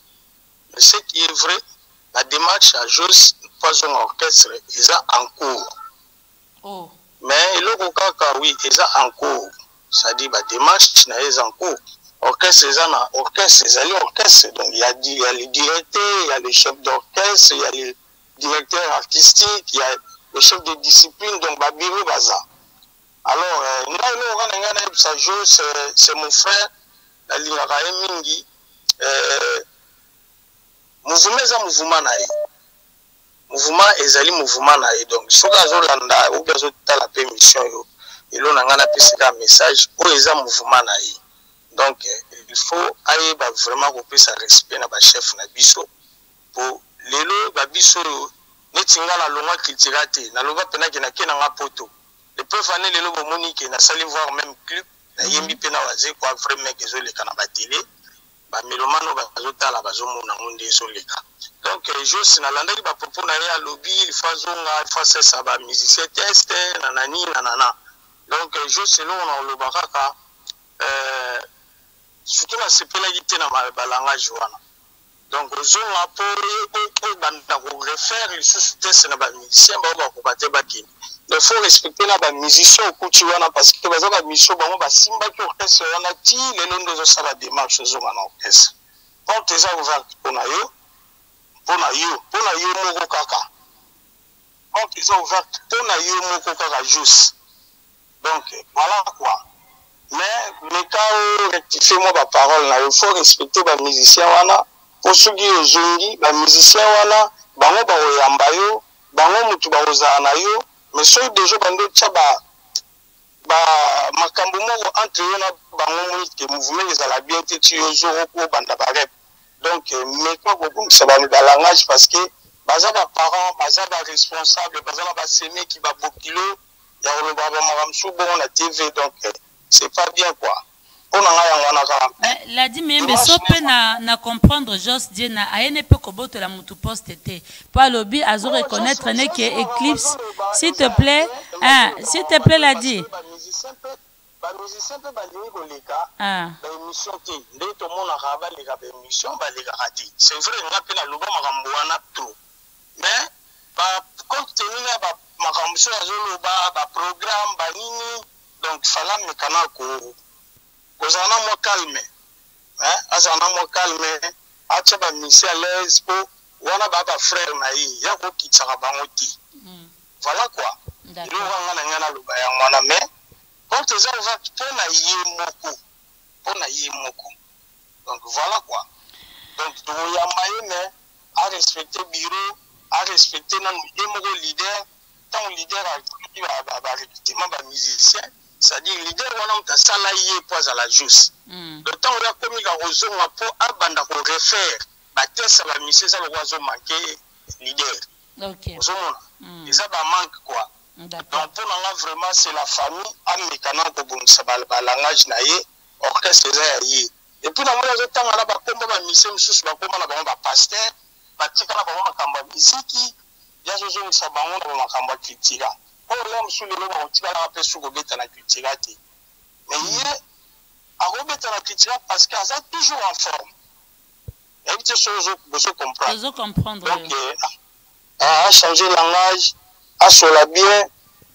mais ce qui est vrai la démarche ya jos azonga orchestre eza en cours. Oh. Mais eloko kaka oui eza en cours. C'est-à-dire badémarche na ye eza en cours. Orchestre eza na orchestre ezali orchestre donc il y a, di- il y a le directeur il y a le chef d'orchestre il y a le directeur artistique il y a le chef de discipline. Donc babiro baza alors euh, ngai eloko kaka na ngai nayebisa jo c'est c'est mon frère nalingaka ye mingi. Euh, mouvement eza mouvement na ye mouvement ezali mouvement na ye donc soki azolanda obi azotala mpe émission oyo elo na ngai napesaka message oyo eza mouvement na ye. Donc eh, il faut ayeba vraiment kopesa respect na bachef na biso. Po lelo babiso oyo neti ngai nalongwa cultura te naloba mpenake nake nanga poto. Le preuve ane lelo bomoni ke nasali voir même clip nayembi mpe na baze kwa vrai mek ezoleka na batele bamelomano bazotala bazomona ngo nde ezoleka donc jos nalandaki bapropo na ye alobi ilfo azonga ilfo asesa bamusicien teste na nani na nana donc jos elongo na koloba kaka surtout nasepelaki te na balangage wana donc ozonga mpo ebanda korefaire lisusu teste na bamusicien bao bakoka te bakende il faut respecter na bamusicien okuti wana parce que baza bamission bango basimbaki orchestre wana ti lelo nde ozosala démarche ozonga na orchestre. Porte eza ouverte mpona yo mpona yo mpona yo moko kaka. Porte eza ouverte mpona yo moko kaka juste donc voilà quoi. Mais meka orectifie mwa baparole na yo faut respecter bamusicien wana. Mpo soki ozongi bamusicien wana bango bakoyamba yo bango motu bakozala na yo. Mais soki deja bandi otya makambo moko entre yo na bango moike mouvement ezala bien te ti yo ozoko obanda barep donc meka kobongisa balangage parce que baza baparent baza baresponsable baza na basemeki babokilo ya koloba bamakambo mosusu bongo na tv donc c'est pas bien quoi mpona ngai yango wana kaka ladi miyembe so mpe na, na comprendre jos die na ayene mpe kobotola motu poste te mpo alobi azoreconnaitre ne ke eclipse s'il te plaît hein, s'il te plaît ladi bamusicien mpe balingi koleka ah. baémission te. Nde tomonaka baleka baémission balekaka te. C'est vrai nga mpe naloba makambo wana tro mais compte tenu na makambo so azoloba baprogramme banini donc fala mekana ko kozala na mwa calme. Azala na mwa calme atya bamise à l'aise mpo wana baa bafrère na ye ya kokitsaka bango te. Voilà quoi. Eloko nga na ngai naloba yango wana mais porte eza ouverte mpo na ye moko. Mpo na ye moko. Donc voilà quoi. Donc tokoyamba ye mais arespecte bureau arespecte nanu ye moko leader. Ntango leader akoki barecrutement bamusicien c'est-à-dire leader wana moto asala ye mpo azala juste le ntango oyo akomi ka kozonga mpo abanda korefaire batese ya bamisie eza lokola azomanke leader. Ozomona eza bamanque quoi donc mpo na nga vraiment c'est la famille ameka na kobongisa balangage na ye orchestre eza ya ye epuis namoni azotanga na bakomba bamisie mosusu bakomba na bango bapaster batika na bango makambo ya miziki yazozongisa bango na bamakambo ya cultura oyo ya mosusu lelo bakotikalaka mpe soki kobeta na cultura te mais ye akobeta na cultura parce que aza toujours en forme. Yebi te soki bozo comprendre. Donc achange langage asola bien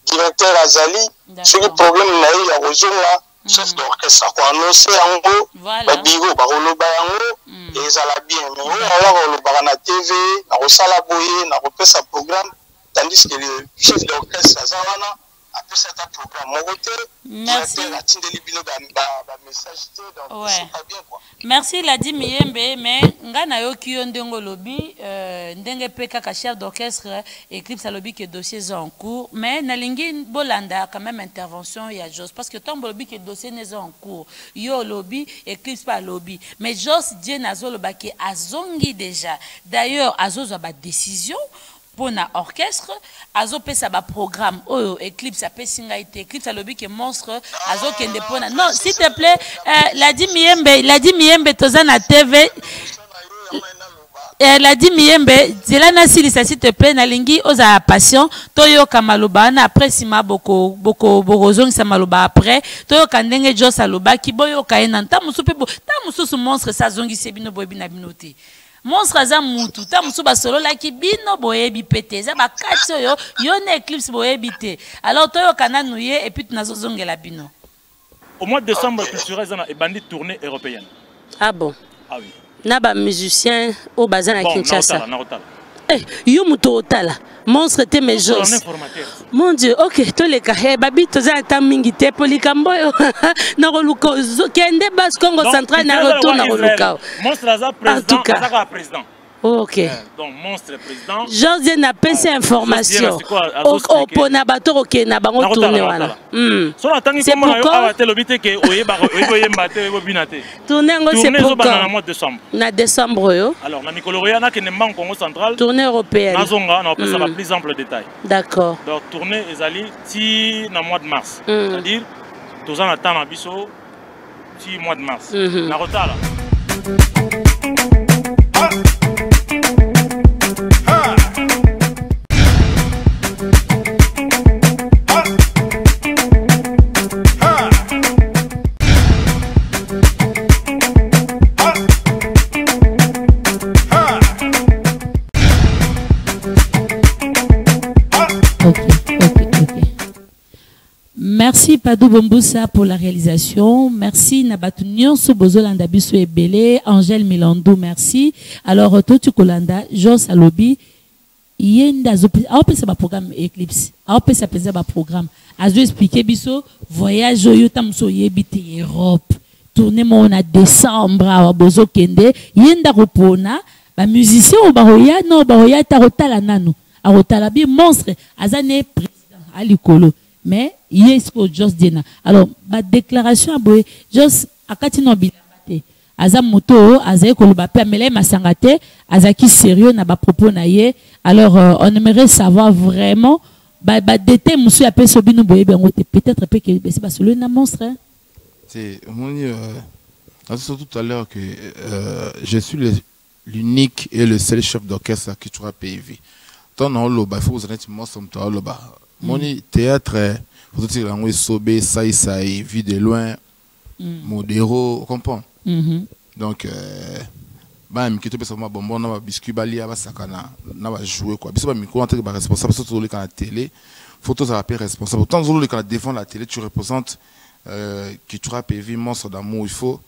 directeur azali. Soki problème na ye ya kozonga chef d'orchestre akoannonce yango babiro bakoloba yango ezala bien. Mais oyo aya kolobaka na tv nakosala boye nakopesa programme tandis que le chef d'orchestre aza wana apesa ata programme moko te directeur atindeli bino bamessage te donc c'est pas bien quoi. Merci ladi miyembe mais ngai nayoki yo ndenge olobi euh, ndenge mpe kaka chef d'orchestre eclipse alobi ke dossier eza en cours. Mais nalingi bolanda quand même intervention ya jos parce que ntango bolobi ke dossier ne eza en cours. Yo olobi eclipse mpe alobi mais jos die nazoloba ke azongi déjà. D'ailleurs azozwa badécision mpona orchestre azopesa baprogramme oyo eclipse apesi ngai eclipse alobi ke monstre azokende mpona. Non s'il te plaît euh, ladi miyembe ladi miyembe toza na tv ladi miyembe nzela nasilisa s'il te plaît nalingi ozala patient toyoka maloba wana après nsima bokozongisa maloba après. Toyoka ndenge jos alobaki boyoka ye na mpe monstre se azongisi bino monstre aza mutu. Ta mosusu basololaki bino boyebi mpe te. Eza bakati oyo yo na eclipse boyebi te. Alors toyoka nanu ye epuis tunazozongela bino. Au mois de décembre culturel eza na ebandi tournée européenne. Ah bon? Ah oui. Na bamusicien oyo baza na bon kinshasa. Eh, yo moto otala. Monstre te mais Monstre, jos un informateur. mon dieu ok toleka. Eh, babi toza na ntan mingi te. Po likambo oyo nakoluka ozo- kende congo central na retour nakoluka tout cas. Ok donc monstre président napesi information opona bato kokende na bango tourne wana Hmm. so natangi C'est kombo na yo pourquoi- awa te lobi te ke oyebaka oyebi oyemba te oyebi obina te tourne yango ezobanda na pourquoi mois de décembre na décembre oyo alors na mikolo oyo nakende mbango congo central tournée européenne nazonga na kopesa Mm. ba plus ample détail d'accord donc tournée ezali ti na mois de mars Mm. c'est-à-dire toza na temps na biso ti mois de mars Mhm. na kotala Merci Padou Bomboussa pour la réalisation. Merci Nabatu Nyonso Bozolanda Biso Ebele, Angèle Milandou, merci. Alors, Totu Kolanda, Jos Alobi, Yenda Zopi, aopesa ba programme Eclipse, aopesa pesa ba programme. Azo expliquer biso, voyage oyo tamso yebite Europe. Tourner mon na décembre, awa bozo kende, yenda kopona, ba musicien o baroya, non, baroya ta rotala nano. arotala bi monstre aza ne président alikolo mais ye siko jos dena alors badéclaration ya boye jos akati na bilamba te aza moto azali koloba mpe amela masanga te azalaki sérieux na bapropos na ye alors euh, on aimerait savoir vraiment badete mosusu apesi bino boyebi yango te peut-être mpe ke besi basolo na monstre hein? C'est, omoni euh, tout à l'heure que euh, je suis le- l'unique et le seul chef d'orchestre qui toujours PV. Tant na oloba, il faut vous en être monstre. Moni théâtre, euh, faut tout dire langue sobe, saï saï, vie de loin, Mm. modéro, comprends? Mhm. Donc euh, ba miki to pesa ma bonbon na ba biscuit balia ba sakana na ba jouer quoi. Biso ba miko en tant que ba responsable surtout le la télé, photos ça rappelle responsable. Tant que le quand défend la télé, tu représentes euh, qui tu PV monstre d'amour, il faut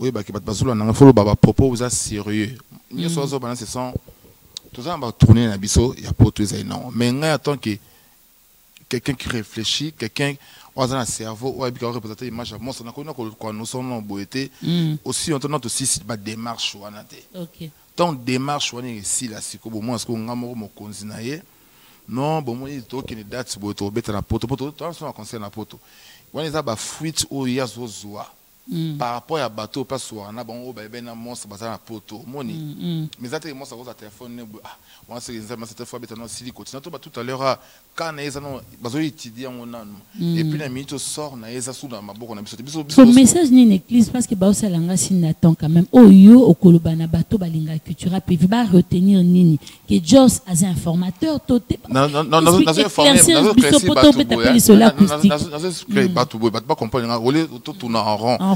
oui bah qui bat bazula na faut le baba propos vous sérieux. Ni so so bana ce sont tout ça va tourner na biso ya poto. Mais nga attend que quelqu'un qui réfléchit, quelqu'un oza na cerveau oyo ayebika représenter image ya monstre nakoni kwa noso no boye te Mm. aussi on tente aussi te ok. Ntango démarche wana esila siko bomoi siko nga moko mokonzi na ye non bomoni tokende date boye tobeta na poto po toaso na conseil na poto wana eza bafuite oyo ye azozwa Mm. par rapport ya bato oyo mpasi wana bango oyo bayebi na monstre na poto Mm, mm. mais eza te monstre akozwa telefone ne ah seke nzambe asete fois sili to ba tout à l'heure ah, na bazoétudie yango nanu et puis na minute osort na eza su na maboko na biso biso so biso- message nini église parce que baosalanga sini attend quand même oyo okoloba na bato balinga cultura pevi baretenir nini ke jos aza informateur to te Na- na- na- nazo- Explique- nazo informer- éclaircir nazo biso éclaircir po bato tobeta boye, mpe hein. lisolo Na- na- acoustique nazo- nazo expliquer bato boye bato bacomprendre nga ole totuna en rond En rond. eza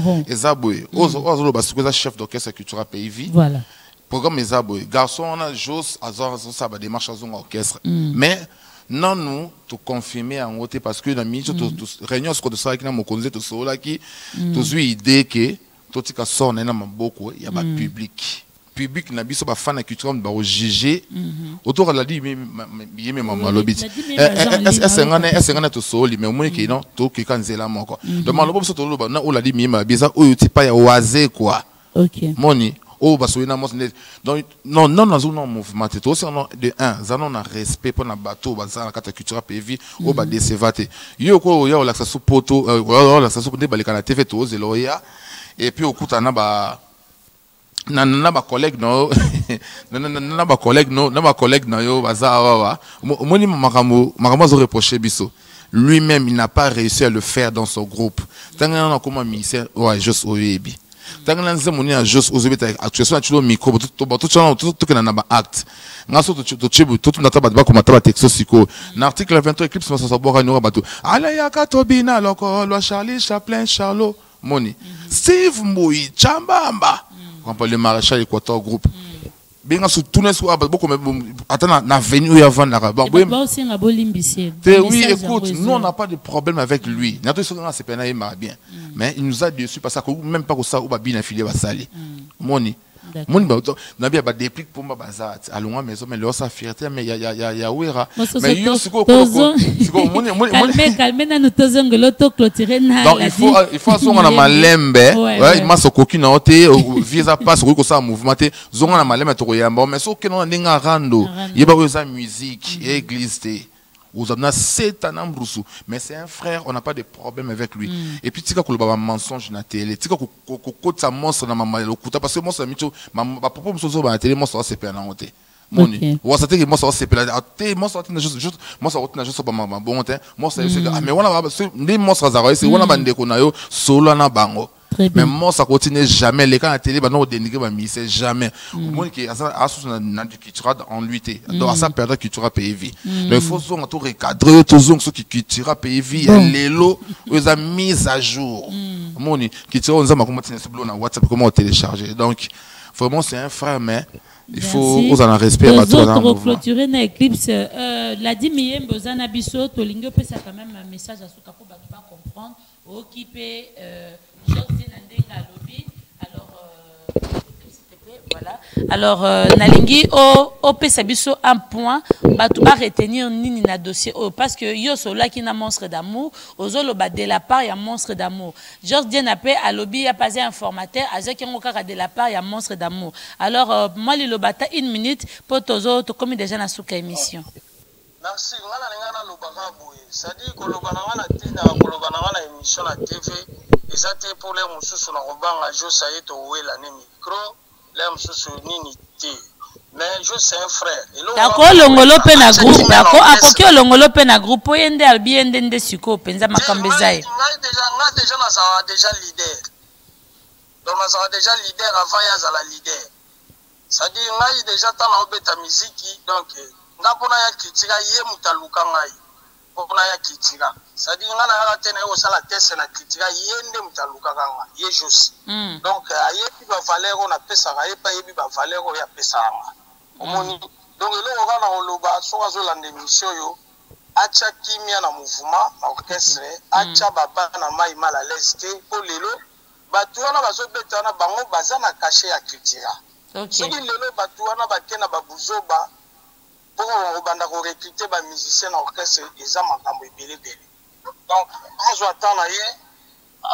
boye oyo azoloba siko eza chef d'orchestre cultura pays vie voilà. Programme eza boye garçon wana jos azosala badémarche azonga orchestre. Mais nanu toconfirme yango te parce que na miniti réunion siko tosalaki na mokonzi tosololaki tozwi idée ke totika sor na ye na maboko ya bapublic public na biso bafan ya culture bakojuge otokaladi ye mema malobi ti esengana tosoli mais omoni ke non tokeka nzela moko donc maloba biso toloba na oyo ladi miyema bi eza oyo ti pa ya quoi ok moni oyo basoli na mwasi nde donc non non nazo na mouvement te tosi no de un za no na respect mpo na bato oyo baza na kati ya culture pevi oyo badeseva te yo ko oya olakisa so poto euh, olakisa so nde baleka na tv tozela oya et puis okutana na ba na na bacollègue na yo na- na- na- no- na yo baza awawa Omo- omoni makambo makambo azoreproche biso. Lui-même il n'a pas réussi à le faire dans son groupe. Ntango nana akoma ministère oyo jos oyebi. Ntango na nzembo nini ya jos ozobeta actuation na tilo micro tokenda na baacte nga so totunda ta bato bakoma ta batexto sikoyo na article 23 eclipse masasa bwaka nioka bato. Alayaka tobina lokolwa charlie chaplin charlot moni. Steve mbui chambamba kampa le maréchal équateur groupe benga so tuna so bokoma ata na- na veni oyo avandaka Bon, boye- baosenga bolimbisi T'es- oui, écoute, nous on n'a pas de problème avec lui. Nous avons c'est pas bien. Mais il nous a déçus parce que même pas que ça ou ba bien affilié va saler. Moni. D'accord. Moni na bien ba déplique pour ma bazat. Allons à maison mais leur sa fierté mais ya ya ya ya wera. Mais yo siko ko tozo siko moni moni moni. calme calme nanu tozongelo toclôturer na Donc il faut il faut son na malembe. Ouais, il m'a so koki na ote visa passe ko ça mouvement te zonga na malembe to yamba mais so ke na ndinga rando. Rando. Yeba ko za musique église te. Mais c'est un frère, on n'a pas de problème avec lui. Et puis, tika koloba ba mensonge na télé. Tika ko ko ko sa monstre na mama lokuta. Parce que monstre micho ma propos monstre ba na télé monstre c'est pas na honte. moni Ok. wasa teke mwasi aosepela Ah, te mwasi aotina juste juste mwasi akotina juste ba mabongo te mwasi ayoseka ah mais wana ba- nde mwasi azalaka yese wana bandeko na yo solola na bango Très mais bien. mwasi akotine jamais. Leka na télé bana kodenike bamise jamais. Omoni ke aza asusu na- na du cultura en lui te donc asa perdre cultura pays vie. Donc il faut zonga to recadre yo tozonga soki cultura pays vie. Ya Bon. lelo oyo eza mise à jour. Cultura oyo nzambe akoma tina so bilo na whatsapp comment donc vraiment c'est un frère mais il faut na respect clôturer na éclipse euh, biso quand même un message euh, alors euh, nalingi opesa biso un point bato baretenir nini na dossier parce que yo sololaki na monstre d'amour ozoloba de la part ya monstre d'amour. George diena mpe alobi ya pasi informateur azwaki yango de la part ya monstre d'amour. Alors euh, moi liloba une minute mpo tozo déjà na suka émission. Merci émission eza te mpo lere mosusu na kobanga josa ye towela ne micro lere mosusu nini te? Akolongolo mpe na groupe akoki olongolo mpe na groupe po ye nde abi ye nde nde sikoyo mpenza eh, makambo eza ye. Nga deja nazalaka deja lider donc nazalaka deja lider avant ye azala lider cestadire ngai deja ntana obeta miziki donc eh, nga mpona ya kritika ye moto aluka ngai. Mpona ya kritika cestadire nga nayaka te na ye kosala tese na kritika ye nde moto alukaka nga ye josi. Mm. donc eh, ayebi bavaleur oyo napesaka ye mpe ayebi bavaleur oyo apesaka nga. Omoni donc eloko kaka na koloba soki azolanda émission oyo atya kimia na mouvement na orchestre atya babana mai mal à l'aise te mpo lelo bato wana bazobeta wana bango baza na kashe ya cultura ok. Soki lelo bato wana bake na babuzoba mpo kobanda korekrute bamusicien na orchestre eza makambo ebele ebele. Donc azwa temps na ye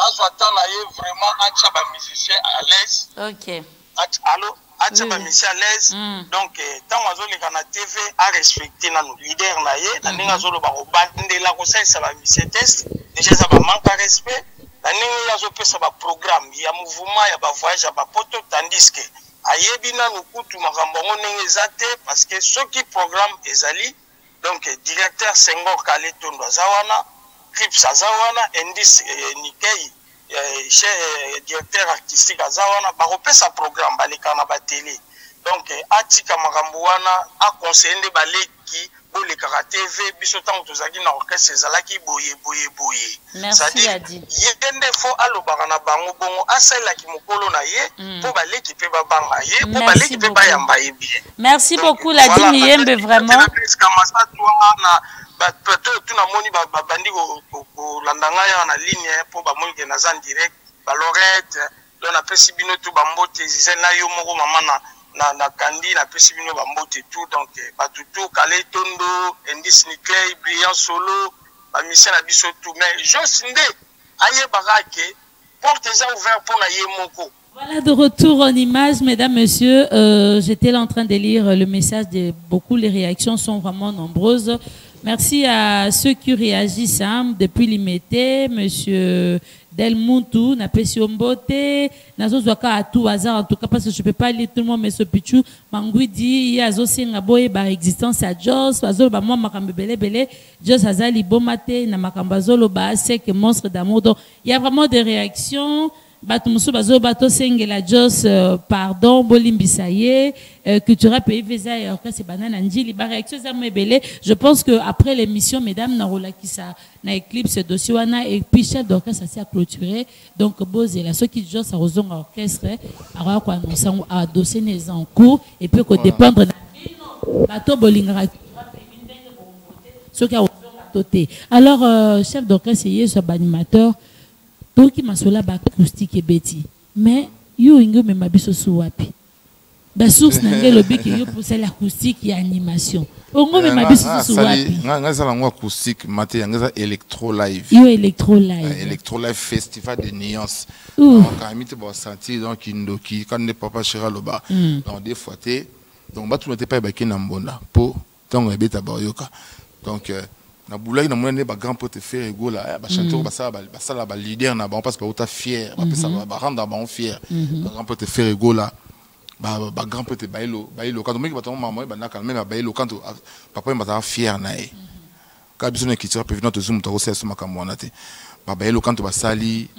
azwa temps na ye vraiment atya bamusicien à l'aise. Ok. Allo atya Oui. bamisi à l'aise. Mm. donc eh, ntango azoleka na tv arespecte nanu leader na ye. Na ndenge azoloba kobandela kosalisa bamisi test. Déjà eza bamanque a respect. Na ndenge azopesa baprogramme ya mouvement ya bavoyage ya bapoto tandis ke ayebi nanu kutu makambo yango ndenge eza te parce que soki programme ezali donc directeur sengor kale tondo aza wana crips aza wana indis eh, nikei eh, che eh, directeur artistique aza wana bakopesa programme baleka na batele donc eh, atika makambo wana aconseille nde baleki tv biso ntango tozalaki na orchestre ezalaki boye boye boye Merci, C'est-à-dire, Adi. ye nde fo alobaka na bango bongo asalelaki mokolo na ye mpo baleki mpe babanga ye mpo Merci baleki mpe beaucoup. bayamba ye bien merci Donc, beaucoup ladi miyembe peut-être- vraiment peut-être napesika masatu wana na ba- peut-être tu namoni ba- babandi ko- ko- kolanda ngai awa na ligne mpo bamoni ke naza en direct balorete lo napesi bino tu bambote zize na yo moko mama na Voilà de retour en image, mesdames, messieurs. Euh, J'étais en train de lire le message de beaucoup. Les réactions sont vraiment nombreuses. Merci à ceux qui réagissent hein, depuis l'imité. Monsieur Delmontou, Napesi Ombote, Nazo Zwaka à tout hasard, en tout cas, parce que je peux pas lire tout le monde, mais ce pichou, Mangouidi, Yazo Singaboye, par existence à Jos, Azolo, ba moi, Makambe Bele Jos Azali Bomate, na Makambazolo, ba Sek, monstre d'amour. Donc, il y a vraiment des réactions bato mosusu bazoba tosengela jos euh, pardon bolimbisa ye euh, cultura pays veza ya orchestre banda na njili baréaction eza mo ebele. Je pense que après l'émission mesdames nakolakisa na éclipse dossier wana et puis chef d'orchestre asi aclôturé donc bozela soki jos akozonga orchestre akoya koannonce yango awa dossier ne eza en cours et puis kodépendre na bino bato bolingaka soki akozonga to te alors euh, chef d'orchestre ye so baanimateur toki masola baacoustique ebeti. Mais yo olingi omema biso su wapi? Basource na ngai elobiki yo posali acoustique ya animation. Ongo omema biso susu wapi? ngai eza nango acoustique mate yango eza electro live. Yo electro live. Electro live festival de nuance ayemi te basentir donc ndoki kani nde papa chéri aloba Mm. donc des fois te donc batuna te epai baki na mbonda mpo ntango ebeta bayoka donc euh, nabulaki namoni nde bagrand po te faire egola bachanteur basala baleader na bango parce bauta fier barendre bango fier. Bagrand po te faire egola ba ba grand peut bailo bailo quand omongi bato mama bandaka même bailo quand ah, papa bazala fier na ye kaka biso na culture pe vino tozumu tokosala so makambo wana te ba bailo quand basali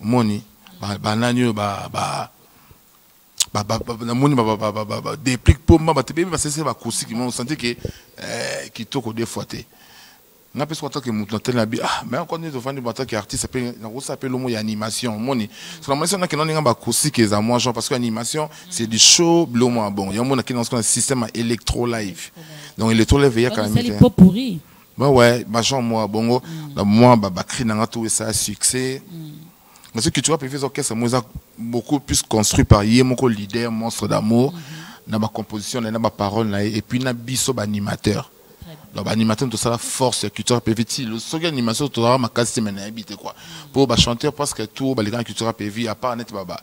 omoni banani oyo ba ba namoni déplique mpoma bato bebi basese bakosiki mo osenti ke kitoko des fois te nga mpe soki atake motu na tele na bi ah mais encore nini tofandi bo atake artiste mpe nakosala mpe lomo ya animation omoni so na monisi nakenda ndenge bakosiki eza mwa genre parce que animation c'est du show bilomo ya bon yango nakenda na système ya live. Donc électro live eyaka pourri. Bah ouais ba genre moi bongo na moi ba bakri na nga to ça succès. Mais ce que tu vois peut faire orchestre moi beaucoup plus construit par moko leader monstre d'amour na ba composition na ba parole na et puis na biso ba animateur donc animateur tout ça la force culture PV le seul animation tout ça ma casse mais habité quoi. Pour ba chanteur parce que tout ba les grands culture PV à part net baba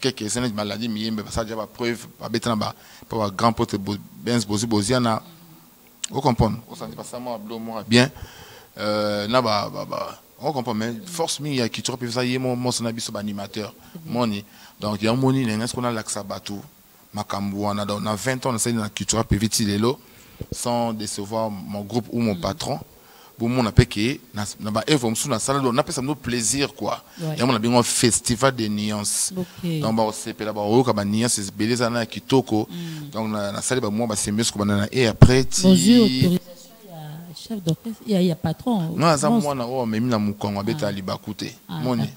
quelques années de maladie mais ça déjà ba preuve ba betana ba pour ba grand pote Benz Bozi Boziana. Vous comprenez vous sentez pas ça moi bien. Euh na ba ba on comprend mais force mi ya culture PV ça y est mon mon son biso ba animateur moni donc il y a moni n'est-ce qu'on a l'accès bateau makambo wana donc na 20 ans essaie na culture PV lelo sans décevoir mon groupe ou mon patron bon mon appelle que na ba evo msu na sala on appelle ça nous plaisir quoi. Et on a bien un festival de nuances. Donc ba osepela ba oyoka ba nuances beleza na kitoko donc na na après ti patron aza mwana oyo amemi na mokongo abeta libaku te moni.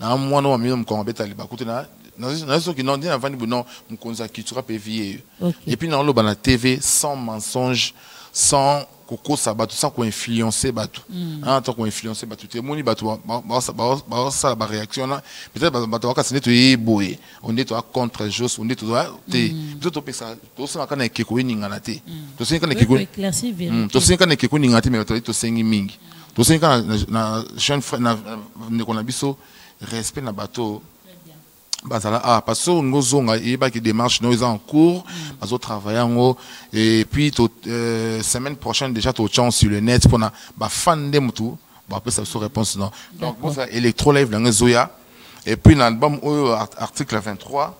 na mwana oyo amemi na mokongo abeta libaku te naye soki non navandi mokonzi ya na tv sans mensonge sans kokosa bato sans koinfluence bato ata koinfluence bato te emoni bato baosala baréaction wana peut-être bato bakasi nde toye boye onde toa contre jos onde te biso topesa tosengaka na ekeko eningana te tosengaka na ekeko eningana te me bato tosengi mingi tosengaka na jeune frère na ndeko na biso respect na bato bazala ah parce que olingi ozonga eyebaki démarche no eza en cours. Bazotravaille yango et puis to, euh, semaine prochaine déjà totyango sur le net mpona bafan nde motu bapesa biso réponse non. Donc boza électro live ezoya et puis na album oyo article 23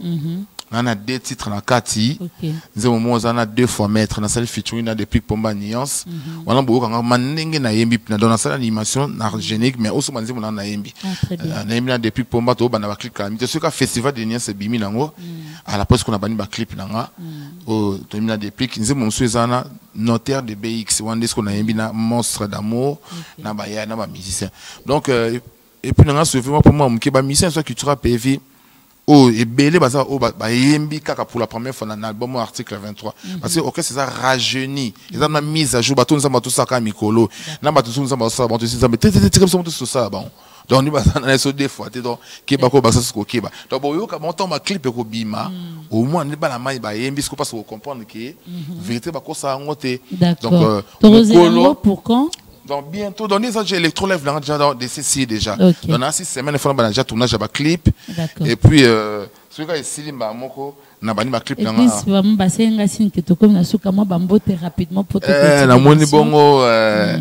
na na deux titres na kati nzembo moko oza na deux fois maître. Nasali featuring na depuis pomba nuance wana boyokanga ma ndenge nayembi. Na donc nasali animation na génique mais oso banzembo na nayembi nayembi na depuis pomba tobanda baclip kalami. Te soki ka festival de nuance ebimi nango. Ala posi kuna bani baclip nanga. Oyo toyembi na deplique nzembo mosusu eza na notaire de bx wana nde siko nayembi na monstre d'amour na baya na bamusicien donc et puis nanga souvi mwa mpo mwa moke bamusicien so cultura pv oyo ebele baza oyo bayembi kaka pour la première fois na album oyo article 23 parce que orchestre eza rajeuni eza na mise à jour bato nzambe batosalaka mikolo na bato so nzambe bazosala bango tosi nzambe tetetika biso moto tosala bango donc ni baza na so des fois te donc keba ko basa siko keba donc boyoka montant ba clip ekobima au moins nde bana mai bayembi siko parce comprendre que vérité bakosala yango te donc mokolo pour quand donc bientôt. Donc déjà j'ai électrolive là déjà dans des CC déjà. Dans six semaines il faut déjà tournage à clip. Et puis euh celui qui est silimba moko na bani ba clip nanga et puis vraiment basenga signe que tokomi na suka mo bambote rapidement pour eh na moni bongo euh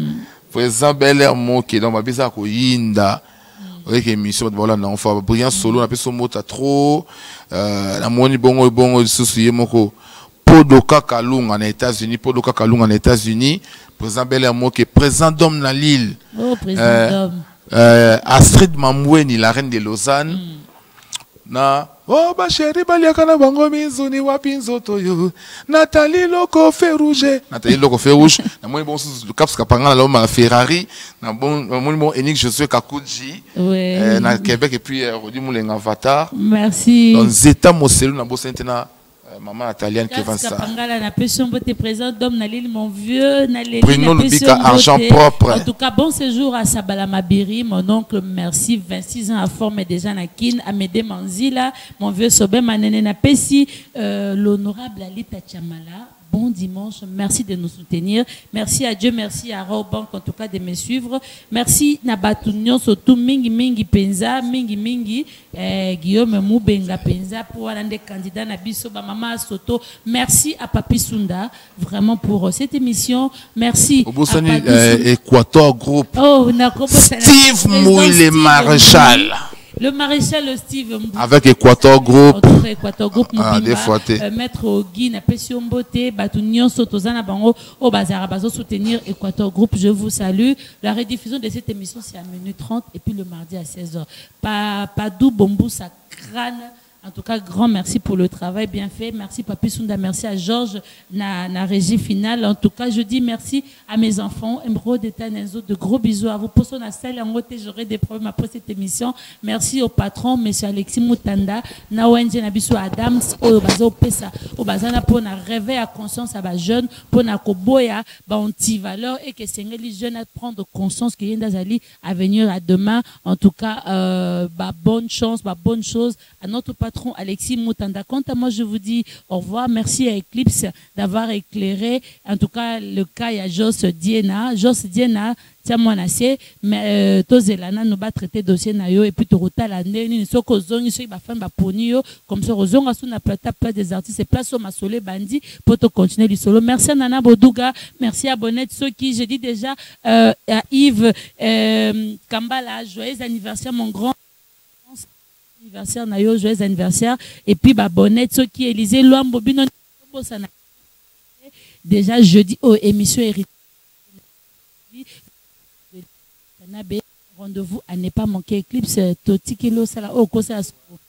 président Bel Air moke donc babisa ko yinda avec émission voilà na on fait brillant solo na peso mota trop. Euh na moni bongo bongo susu ye moko Podoka Kalunga na États-Unis, Podoka Kalunga na États-Unis, président Bel Moke, président d'homme na Lille. Oh, président euh, d'homme. Euh, Astrid Mamweni, la reine de Lausanne. Mm. Na oh ba chéri baliaka na bango mizuni wapi nzoto yo? Nathalie Loko fait rouge Nathalie Loko fait rouge na moni bon le cap kapanga na ma Ferrari. Na bon na moni bon Enik Josué Kakuji euh, na Québec et puis euh, Rodi Avatar. Merci. Moselu na maman italienne qui va ça. Bruno Lubika argent propre. En tout cas bon séjour à Sabala Mabiri mon oncle merci 26 ans à forme déjà na kin Amédé Manzila mon vieux Sobé Manene na pesi euh, l'honorable Alita Chamala bon dimanche. Merci de nous soutenir. Merci à Dieu, merci à Robank en tout cas de me suivre. Merci Nabatunion surtout Mingi Mingi Penza, Mingi Mingi, eh, Guillaume Moubenga Penza pour aller des candidats Nabiso Mama Soto. Merci à Papi Sunda vraiment pour cette émission. Merci. Au euh, Equator Group. Oh, Steve Mouille Maréchal. Le maréchal Steve Mbou. Avec Equator Group. Equator Group Ah, euh, Maître Ogi, Napesi Mbote, Batu Nyonso, Tozana Bango, au Bazar Bazo soutenir Equator Group. Je vous salue. La rediffusion de cette émission, c'est à minute 30 et puis le mardi à 16h. Pa, Padou Bombou, ça crâne. En tout cas, grand merci pour le travail bien fait. Merci Papi Sunda, merci à Georges, na régie finale. En tout cas, je dis merci à mes enfants. Emeraude et de gros bisous à vous. Pour son salle en côté, j'aurai des problèmes après cette émission. Merci au patron, monsieur Alexis Moutanda, na ONG Nabiso Adams, au bazo pesa, au bazana pour na réveil à conscience à ba jeune, pour na koboya, ba valeur et que les jeunes à prendre conscience qu'il y a une Zali à venir à demain. En tout cas, euh, bonne chance, bah, bonne chose à notre patron Alexis Moutanda. À moi, je vous dis au revoir. Merci à Eclipse d'avoir éclairé, en tout cas, le cas, a Jos Diena. Jos Diena, tia mwana se mais euh, tozela nano batraite dossier na yo et puis bafami baponi yo comme ça des artistes place oyo masolo ebandi mpo tocontinue lisolo merci à nana boduga merci à bonnet soki je dis déjà euh, à yves euh, kambala joyeux anniversaire mon grand anniversaire na yo joyeux anniversaire et puis babonnet soki élysée lwambo bino bosana déjà jeudi oh, émission hérité Nabe, rendez-vous à ne pas manquer Eclipse Totikelo Sala. Oh, Kosa Asuko.